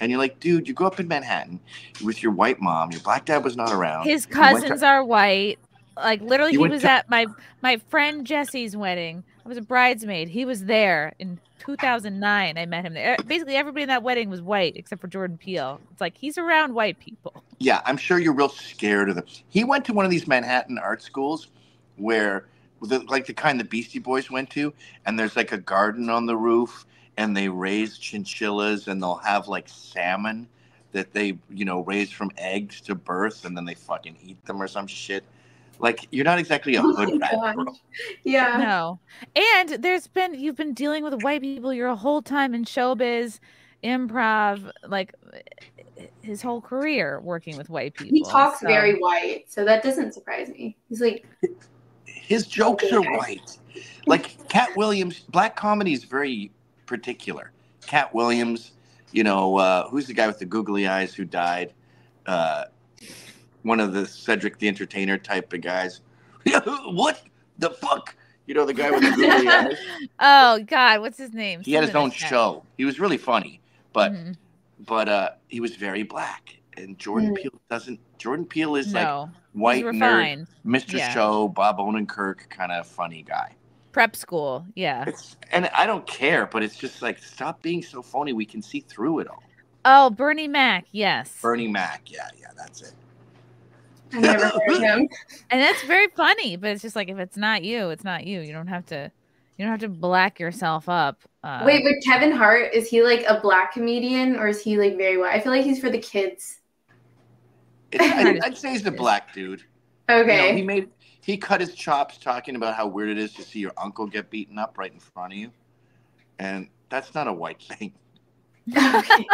And you're like, dude, you grew up in Manhattan with your white mom. Your black dad was not around. his went to- cousins are white like literally You he was to- at my my friend jesse's wedding i was a bridesmaid he was there in 2009 i met him there basically everybody in that wedding was white except for jordan peele it's like he's around white people Yeah, I'm sure you're real scared of them. He went to one of these Manhattan art schools where, the, like the kind the Beastie Boys went to, and there's like a garden on the roof, and they raise chinchillas, and they'll have like salmon that they, you know, raise from eggs to birth, and then they fucking eat them or some shit. Like you're not exactly a Oh hood my rat, gosh. bro. Yeah. no and there's been you've been dealing with white people your whole time in showbiz improv like his whole career working with white people He talks so- very white, so that doesn't surprise me. He's like, His jokes are white. Like Katt Williams, black comedy is very particular. Katt Williams, you know, uh, who's the guy with the googly eyes who died? Uh, one of the Cedric the Entertainer type of guys. what the fuck? You know, the guy with the googly eyes. oh god what's his name He had his own like show. He was really funny, but Mhm. but uh, he was very black. And Jordan Mm. Peele doesn't. Jordan Peele is like no white nerd, refined Mr. Yeah. Show, Bob Odenkirk kind of funny guy. prep school yeah It's and I don't care, but it's just like stop being so phony. We can see through it all. oh bernie mac yes Bernie Mac, yeah, yeah, that's it. I've never heard him. and that's very funny but it's just like if it's not you it's not you you don't have to you don't have to black yourself up uh, Wait, but Kevin Hart, is he like a black comedian or is he like very white? I feel like he's for the kids. I'd, I'd say he's a black dude. You know, Okay. he made he cut his chops talking about how weird it is to see your uncle get beaten up right in front of you, and that's not a white thing.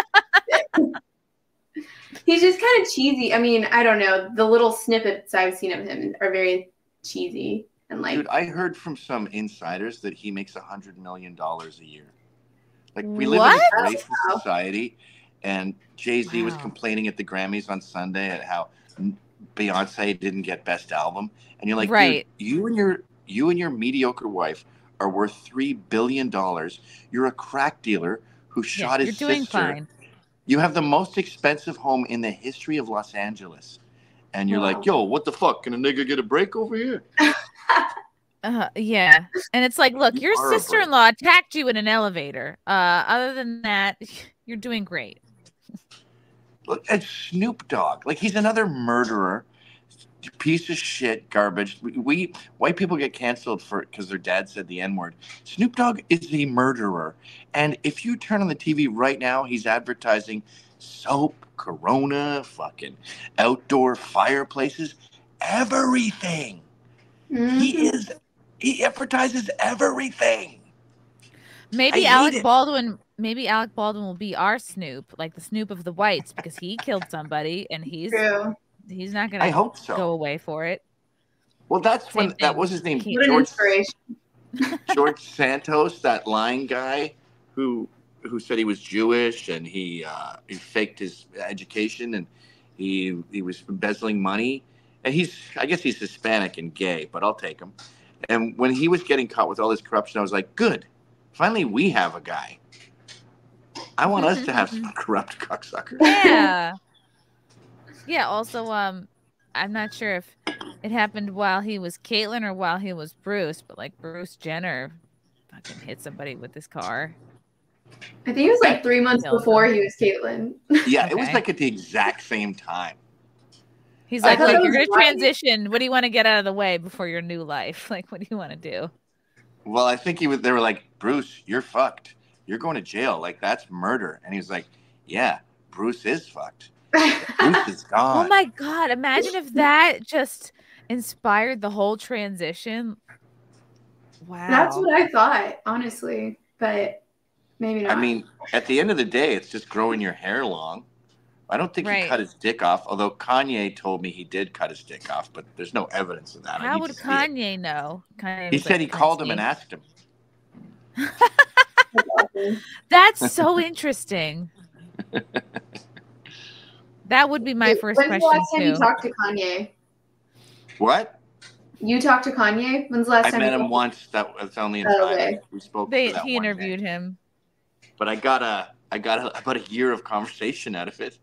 He's just kind of cheesy. I mean, I don't know. The little snippets I've seen of him are very cheesy and like Dude, I heard from some insiders that he makes a hundred million dollars a year. Like we live in a racist Wow. society, and Jay Z was complaining at the Grammys on Sunday at how Beyonce didn't get Best Album, and you're like, Right. dude, you and your you and your mediocre wife are worth three billion dollars. You're a crack dealer who shot yeah, shot you're his doing sister. fine You have the most expensive home in the history of Los Angeles, and you're like, yo, what the fuck? Can a nigga get a break over here? Uh, yeah, and it's like, look, You your are a break. sister-in-law attacked you in an elevator. Uh, other than that, you're doing great. Look at Snoop Dogg. Like he's another murderer. piece of shit garbage. We, we white people get canceled for because their dad said the N word. Snoop Dogg is a murderer, and if you turn on the TV right now, he's advertising soap, Corona, fucking outdoor fireplaces, everything. He Mhm. is. He advertises everything. Maybe I Alec. Baldwin. Maybe Alec Baldwin will be our Snoop, like the Snoop of the whites, because he killed somebody and he's True. he's not gonna I hope so. go away for it. Well, that's Same when that was his name, Keep- What an George inspiration. George Santos, that lying guy who who said he was Jewish and he uh, he faked his education and he he was embezzling money. And he's I guess he's Hispanic and gay, but I'll take him. And when he was getting caught with all this corruption, I was like, good. Finally, we have a guy. I want us to have some corrupt cocksuckers. Yeah. yeah. Also, um, I'm not sure if it happened while he was Caitlyn or while he was Bruce, but like Bruce Jenner fucking hit somebody with his car. I think it was like three months before he was Caitlyn. Yeah, it was like at the exact same time. He's I like, thought look, it you're gonna right. transition. What do you want to get out of the way before your new life? Like, what do you want to do? Well, I think he was. They were like, Bruce, you're fucked. You're going to jail. Like that's murder. And he was like, Yeah, Bruce is fucked. Bruce is oh gone. Oh my god! Imagine if that just inspired the whole transition. Wow. That's what I thought, honestly. But maybe not. I mean, at the end of the day, it's just growing your hair long. I don't think he cut his dick off, although Kanye told me he did cut his dick off, but there's no evidence of that. How would to see it. Kanye know? Kanye He was said like, he called him and "Prince asked him. That's so interesting. that would be my Wait, first When's the question last time too. you talked to Kanye? What? You talked to Kanye? When's the last I time met you him talked- once. That was only in Oh, time. okay. We spoke. They, that he one day. interviewed him. but I got a, I got a, about a year of conversation out of it.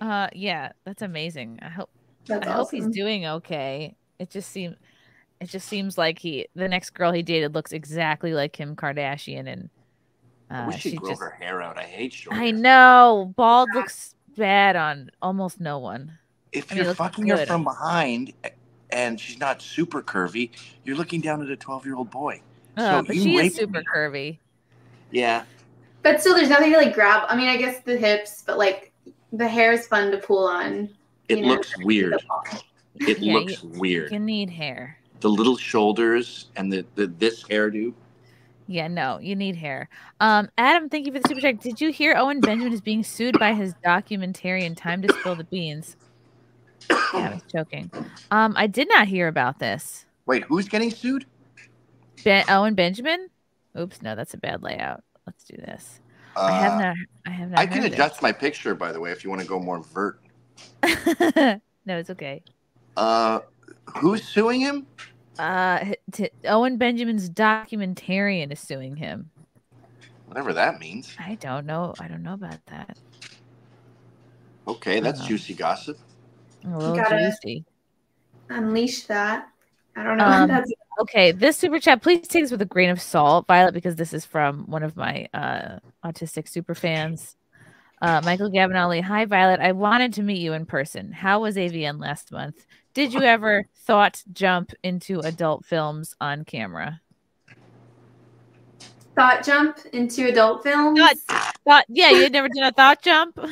Uh, yeah, that's amazing. I hope That's I hope he's doing okay. It just seems it just seems like he the next girl he dated looks exactly like Kim Kardashian and I uh, wish she'd she grow just her hair out. I hate short. I know bald looks bad on almost no one. If I mean, you're looks fucking her good. from behind, and she's not super curvy, you're looking down at a 12 year old boy. Uh, So but you she is super me. curvy. Yeah, But still, there's nothing to like grab. I mean, I guess the hips, but like the hair is fun to pull on. it know, looks weird. It Yeah, looks weird. You need hair. The little shoulders and the, the this hairdo. Yeah, no, you need hair. Um, Adam, thank you for the super check. Did you hear Owen Benjamin is being sued by his documentarian Time to Spill the Beans? Yeah, I was joking. Um, I did not hear about this. Wait, who's getting sued? Ben- Owen Benjamin? Oops, no, that's a bad layout. Let's do this. I have Uh, not. I have not. I can heard adjust my picture, by the way, if you want to go more vert. no, it's okay. Uh, who's suing him? Uh, h- t- Owen Benjamin's documentarian is suing him. Whatever that means. I don't know. I don't know about that. Okay, that's Uh-huh. juicy gossip. A little gotta- juicy. Unleash that. I don't know. Um, That's Okay, this super chat, please take this with a grain of salt, Violet, because this is from one of my uh, autistic super fans. Uh, Michael Gavinelli. Hi, Violet. I wanted to meet you in person. How was AVN last month? Did you ever thought jump into adult films on camera? thought jump into adult films. Thought- Thought, yeah, you had never done a thought jump.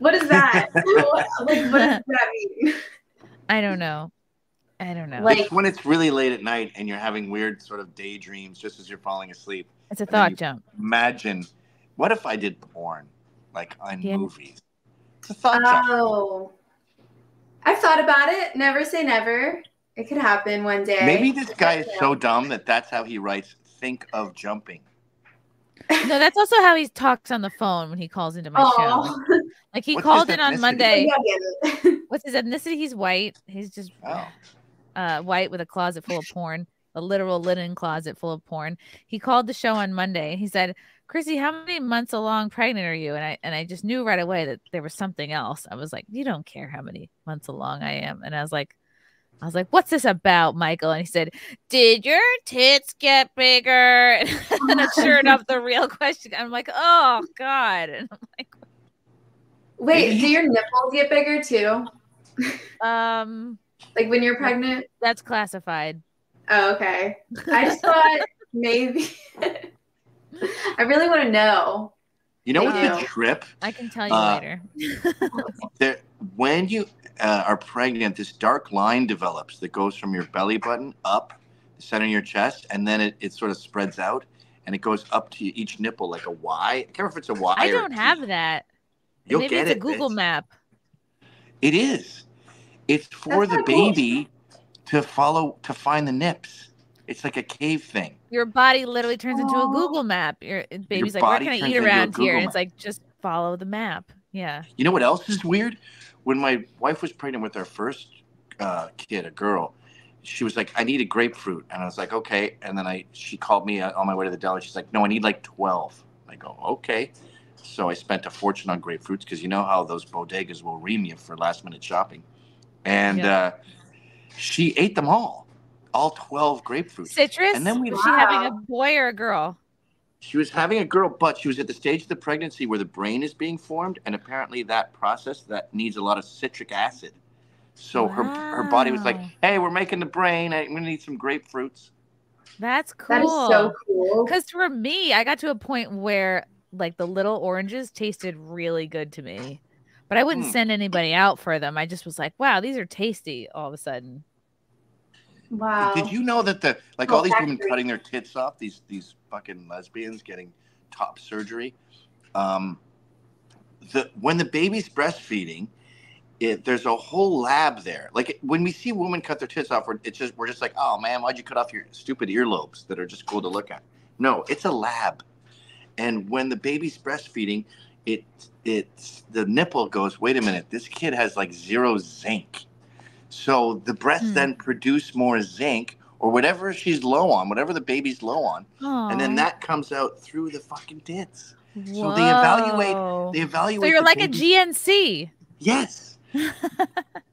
What is that? what, like, what does that mean? I don't know. I don't know. Like- it's when it's really late at night and you're having weird sort of daydreams just as you're falling asleep. it's a thought jump. Imagine, what if I did porn, like on Yeah. movies? It's a thought jump. Oh, I've thought about it. Never say never. It could happen one day. Maybe this guy is so dumb that that's how he writes "think of jumping." No, that's also how he talks on the phone when he calls into my show. Oh, Like he What's called his in on? Monday. yeah, I get it. What's his ethnicity? He's white. He's just Oh, uh, white with a closet full of porn, a literal linen closet full of porn. He called the show on Monday. He said, "Chrissy, how many months along pregnant are you?" And I and I just knew right away that there was something else. I was like, "You don't care how many months along I am," and I was like. I was like, "What's this about, Michael?" And he said, "Did your tits get bigger?" And then, sure enough, the real question. I'm like, "Oh God!" And I'm like, Wait, do your nipples get bigger too? Um, Like when you're pregnant? that's classified. Oh, okay. I just thought maybe. I really want to know. You know what's Thank a you. trip? I can tell you Uh, later. There, when you uh, are pregnant, this dark line develops that goes from your belly button up the center of your chest, and then it, it sort of spreads out, and it goes up to each nipple like a Y. I can't remember if it's a Y. I or don't T. have that. You'll Maybe get it's it. a Google It's- map. It is. It's for That's the kinda cool. baby to follow to find the nips. It's like a cave thing. Your body literally turns into a Google map. Your baby's like, where can I eat around Google here? And it's like, just follow the map. Yeah. You know what else is weird? When my wife was pregnant with our first uh, kid, a girl, she was like, "I need a grapefruit," and I was like, "Okay." And then I, she called me uh, on my way to the deli. She's like, "No, I need like 12. I go, "Okay." So I spent a fortune on grapefruits because you know how those bodegas will ream you for last minute shopping, and Yeah. uh, she ate them all, all 12 grapefruits. Citrus? And then we- was she having a boy or a girl? She was having a girl, but she was at the stage of the pregnancy where the brain is being formed, and apparently that process that needs a lot of citric acid. So her her body was like, "Hey, we're making the brain. I'm gonna need some grapefruits." That's cool. That is so cool. Because for me, I got to a point where like the little oranges tasted really good to me, but I wouldn't Hmm. send anybody out for them. I just was like, wow, these are tasty all of a sudden. Wow. Did you know that the like Oh, all these women cutting their tits off, these these fucking lesbians getting top surgery, um, the when the baby's breastfeeding, it, there's a whole lab there. Like when we see women cut their tits off, we're, it's just we're just like, oh man, why'd you cut off your stupid earlobes that are just cool to look at? No, it's a lab, and when the baby's breastfeeding, it it's the nipple goes. Wait a minute, this kid has like zero zinc. So the breasts Hmm. then produce more zinc or whatever she's low on, whatever the baby's low on, and then that comes out through the fucking tits. So they evaluate- They evaluate. So you're like a GNC. Yes.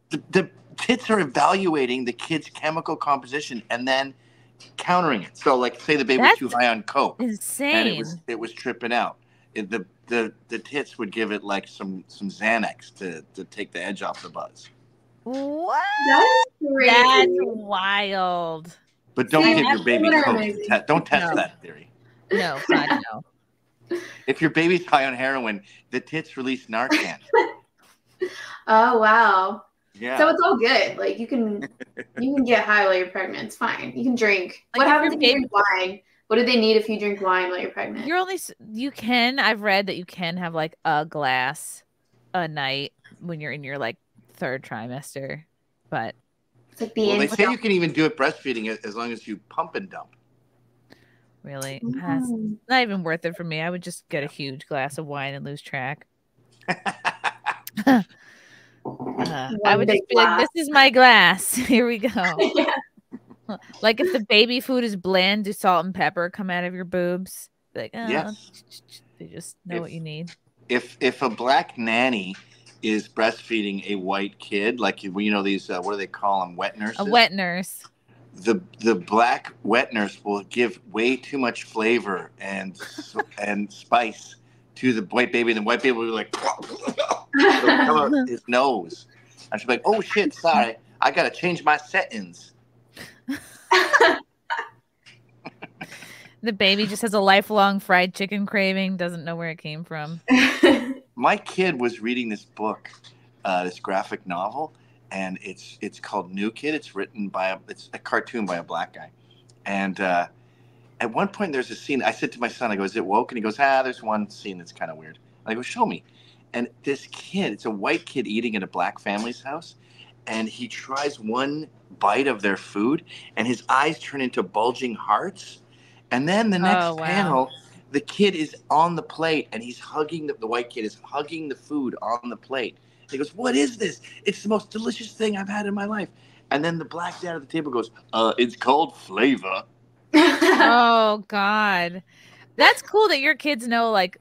the, the tits are evaluating the kid's chemical composition and then countering it. So, like, say the baby was too high on coke insane and it was it was tripping out. It, the the the tits would give it like some some Xanax to to take the edge off the buzz. What? That is crazy. That's wild. But don't See, give your baby what I'm coke. Te- don't test No. that theory. No, God, no. If your baby's high on heroin, the tits release Narcan. Oh wow. Yeah. So it's all good. Like you can you can get high while you're pregnant. It's fine. You can drink. Like, what if happens your if you baby- drink wine? What do they need if you drink wine while you're pregnant? You're only you can. I've read that you can have like a glass a night when you're in your like third trimester, but it's like the well, they say you can even do it breastfeeding a- as long as you pump and dump. really, uh, it's Mm. not even worth it for me. I would just get a huge glass of wine and lose track. Uh, I would just be like, "This is my glass. Here we go." Yeah. like if the baby food is bland, do salt and pepper come out of your boobs? Like, oh, Yes. they just know what you need. if if a black nanny is breastfeeding a white kid, like you you know these uh, what do they call them, wet nurses? A wet nurse. The the black wet nurse will give way too much flavor and and spice to the white baby, and the white baby will be like his nose, and be like, "Oh shit, sorry, I gotta change my settings." The baby just has a lifelong fried chicken craving, doesn't know where it came from. my kid was reading this book, uh, this graphic novel, and it's it's called New Kid. It's written by a it's a cartoon by a black guy, and uh, at one point there's a scene. I said to my son, I go, "Is it woke?" And he goes, "Ah, there's one scene that's kind of weird." And I go, "Show me." And this kid, it's a white kid eating at a black family's house, and he tries one bite of their food, and his eyes turn into bulging hearts. And then the next Oh, wow. panel, the kid is on the plate and he's hugging the, the white kid is hugging the food on the plate. He goes, "What is this? It's the most delicious thing I've had in my life." And then the black dad at the table goes, "Uh, it's called flavor." oh God. That's cool that your kids know like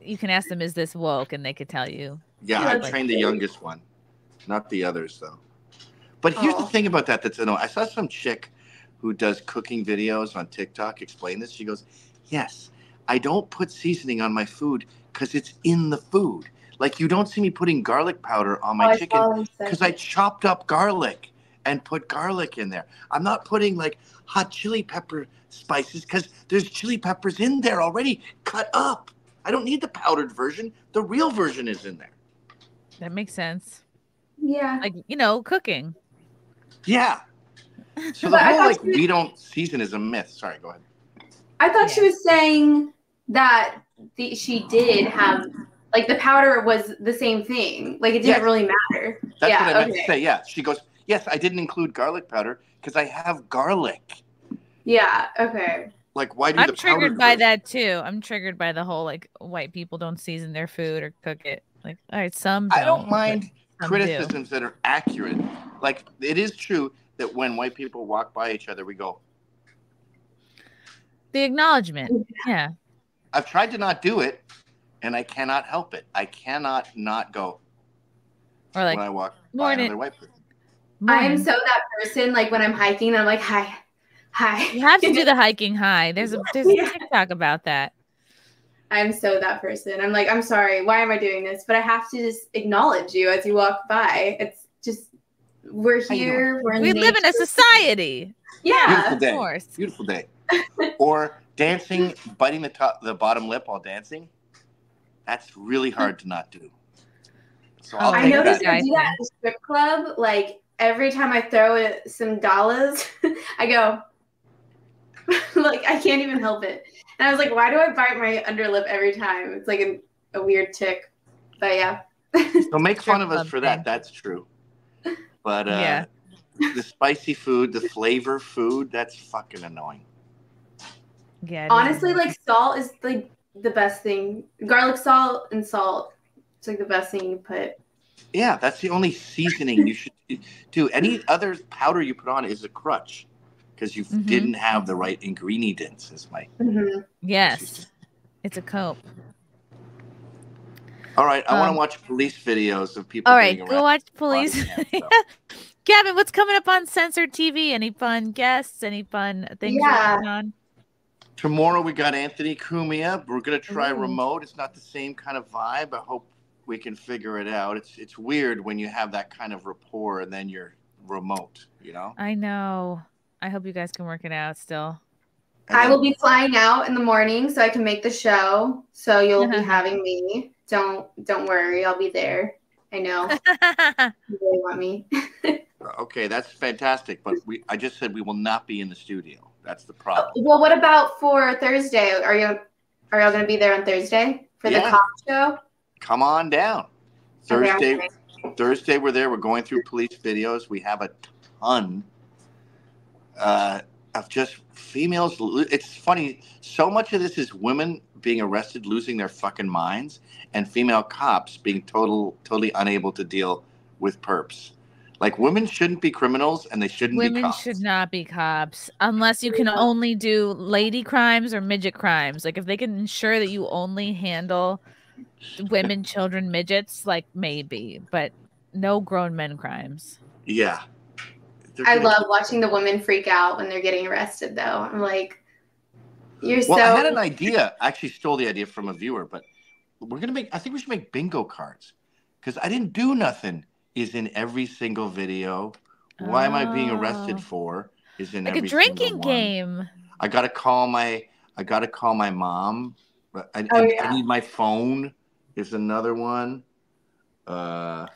you can ask them, is this woke? And they could tell you. Yeah, Yeah, I that's trained the youngest one, not the others though. But here's the oh. thing about that that's annoying. I saw some chick who does cooking videos on TikTok explain this. She goes, "Yes, I don't put seasoning on my food because it's in the food. Like you don't see me putting garlic powder on Oh, my I chicken saw him say because I that. chopped up garlic and put garlic in there. I'm not putting like hot chili pepper spices because there's chili peppers in there already cut up. I don't need the powdered version. The real version is in there. That makes sense. Yeah. Like, you know, cooking. Yeah. So the whole like you- we don't season is a myth. Sorry, go ahead. I thought she was saying that the, she did have like the powder was the same thing. Like it didn't Yes. really matter. That's yeah. what I meant okay. to say. Yeah. She goes, Yes, I didn't include garlic powder because I have garlic. Yeah. Okay. Like, why do I'm the triggered by version? that too. I'm triggered by the whole like white people don't season their food or cook it. Like, all right, some don't. I don't mind some do. Criticisms that are accurate. Like, it is true that when white people walk by each other, we go, The acknowledgement. Yeah. I've tried to not do it, and I cannot help it. I cannot not go Or like, when I walk by morning. another white person. I am so that person. Like when I'm hiking, I'm like, hi, hi. You have to do the hiking high. There's a there's Yeah. a TikTok about that. I'm so that person. I'm like, I'm sorry. Why am I doing this? But I have to just acknowledge you as you walk by. It's just we're here. We're in We live in a society. Yeah. Beautiful Of day. course. Beautiful day. or dancing, biting the top, the bottom lip while dancing. That's really hard to not do. So I'll Oh, I take noticed that. I do that at the strip club. Like every time I throw it some dollars, I go like I can't even help it. And I was like, why do I bite my underlip every time? It's like a, a weird tick. But yeah. So make fun of us for that. That's true. But uh, Yeah. the spicy food, the flavor food, that's fucking annoying. Yeah. Honestly, like salt is like the best thing. Garlic salt and salt. It's like the best thing you put. Yeah, that's the only seasoning you should do. Any other powder you put on is a crutch because you Mhm. didn't have the right ingredients. Is my Mhm. yes, it's a cope. all right. I want Um, to watch police videos of people. All right, go watch police. Body cam stuff. Gavin, what's coming up on censored TV? Any fun guests? Any fun things you're Yeah. working on? Tomorrow we got Anthony Cumia. We're gonna try Ooh. remote. It's not the same kind of vibe. I hope we can figure it out. It's it's weird when you have that kind of rapport and then you're remote. You know. I know. I hope you guys can work it out still. I will be flying out in the morning so I can make the show. So you'll be uh-huh. having me. Don't don't worry, I'll be there. I know you really want me. Okay, that's fantastic. But we I just said we will not be in the studio. That's the problem. Oh, well, what about for Thursday? Are you are y'all gonna be there on Thursday for the Yeah. cop show? Come on down. Thursday okay. Thursday we're there. We're going through police videos. We have a ton uh, of just females. It's funny. So much of this is women being arrested, losing their fucking minds, and female cops being total, totally unable to deal with perps. Like women shouldn't be criminals, and they shouldn't be Women should not be cops unless you can only do lady crimes or midget crimes. Like if they can ensure that you only handle women, children, midgets, like maybe, but no grown men crimes. Yeah. They're I love watching the women freak out when they're getting arrested though. I'm like you're Well, so I had an idea. I actually stole the idea from a viewer, but we're gonna make. I think we should make bingo cards because I didn't do nothing. Is in every single video. Why am I being arrested Oh. for? Is in Like a every single drinking one. game. I gotta call my. I gotta call my mom. but I, Oh, I, yeah. I need my phone. Is another one. Uh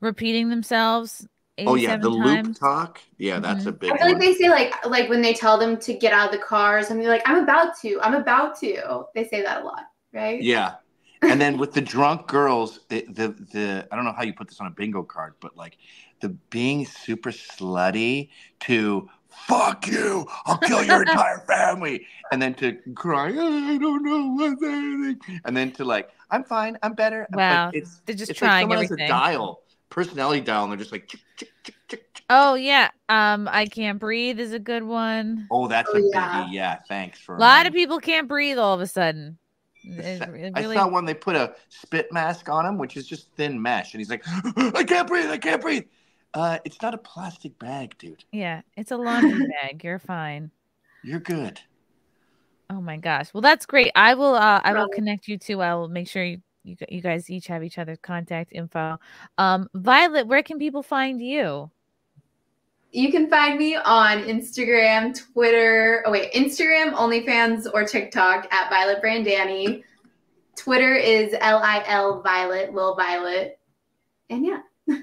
Repeating themselves. Oh yeah, 87 the loop talk. Yeah, that's a mm-hmm. big I feel like they say like like when they tell them to get out of the car or something like I'm about to, I'm about to. They say that a lot, right? Yeah. And then with the drunk girls, the, the the I don't know how you put this on a bingo card, but like the being super slutty to fuck you, I'll kill your entire family, and then to cry, "Oh, I don't know what's happening, and then to like, I'm fine, I'm better. Wow, Like, it's They're just it's like trying someone everything. has a dial, personality dial, and they're just like, chick, chick, chick, chick, chick. Oh yeah. Um, I can't breathe is a good one. oh, that's Oh, a yeah. biggie. Yeah, thanks for A lot of people can't breathe all of a sudden. The It- se- it I saw one they put a spit mask on him, which is just thin mesh, and he's like, "I can't breathe, I can't breathe." Uh, it's not a plastic bag, dude. Yeah, it's a laundry bag. You're fine. You're good. Oh my gosh. Well, that's great. I will. Uh, I will connect you two. I will make sure you you you guys each have each other's contact info. Um, Violet, where can people find you? You can find me on Instagram, Twitter. Oh wait, Instagram, OnlyFans, or TikTok at Violet Brandani. Twitter is L I L Violet, Lil Violet, and yeah.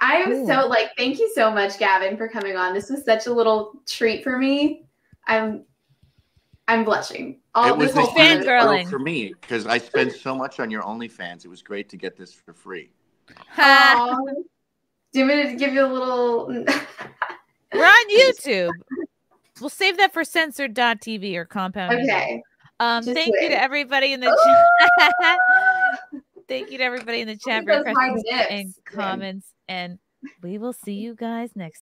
I am Cool. so like, thank you so much, Gavin, for coming on. This was such a little treat for me. I'm, I'm blushing. All it was this whole the huge fangirl. thrill Fangirling. for me because I spend so much on your OnlyFans. It was great to get this for free. Aw. Do you want me to give you a little? We're on YouTube. We'll save that for censored.tv or compound. Okay. Um, Just thank you to everybody in the chat. thank you to everybody in the chat for questions and man. comments. And we will see you guys next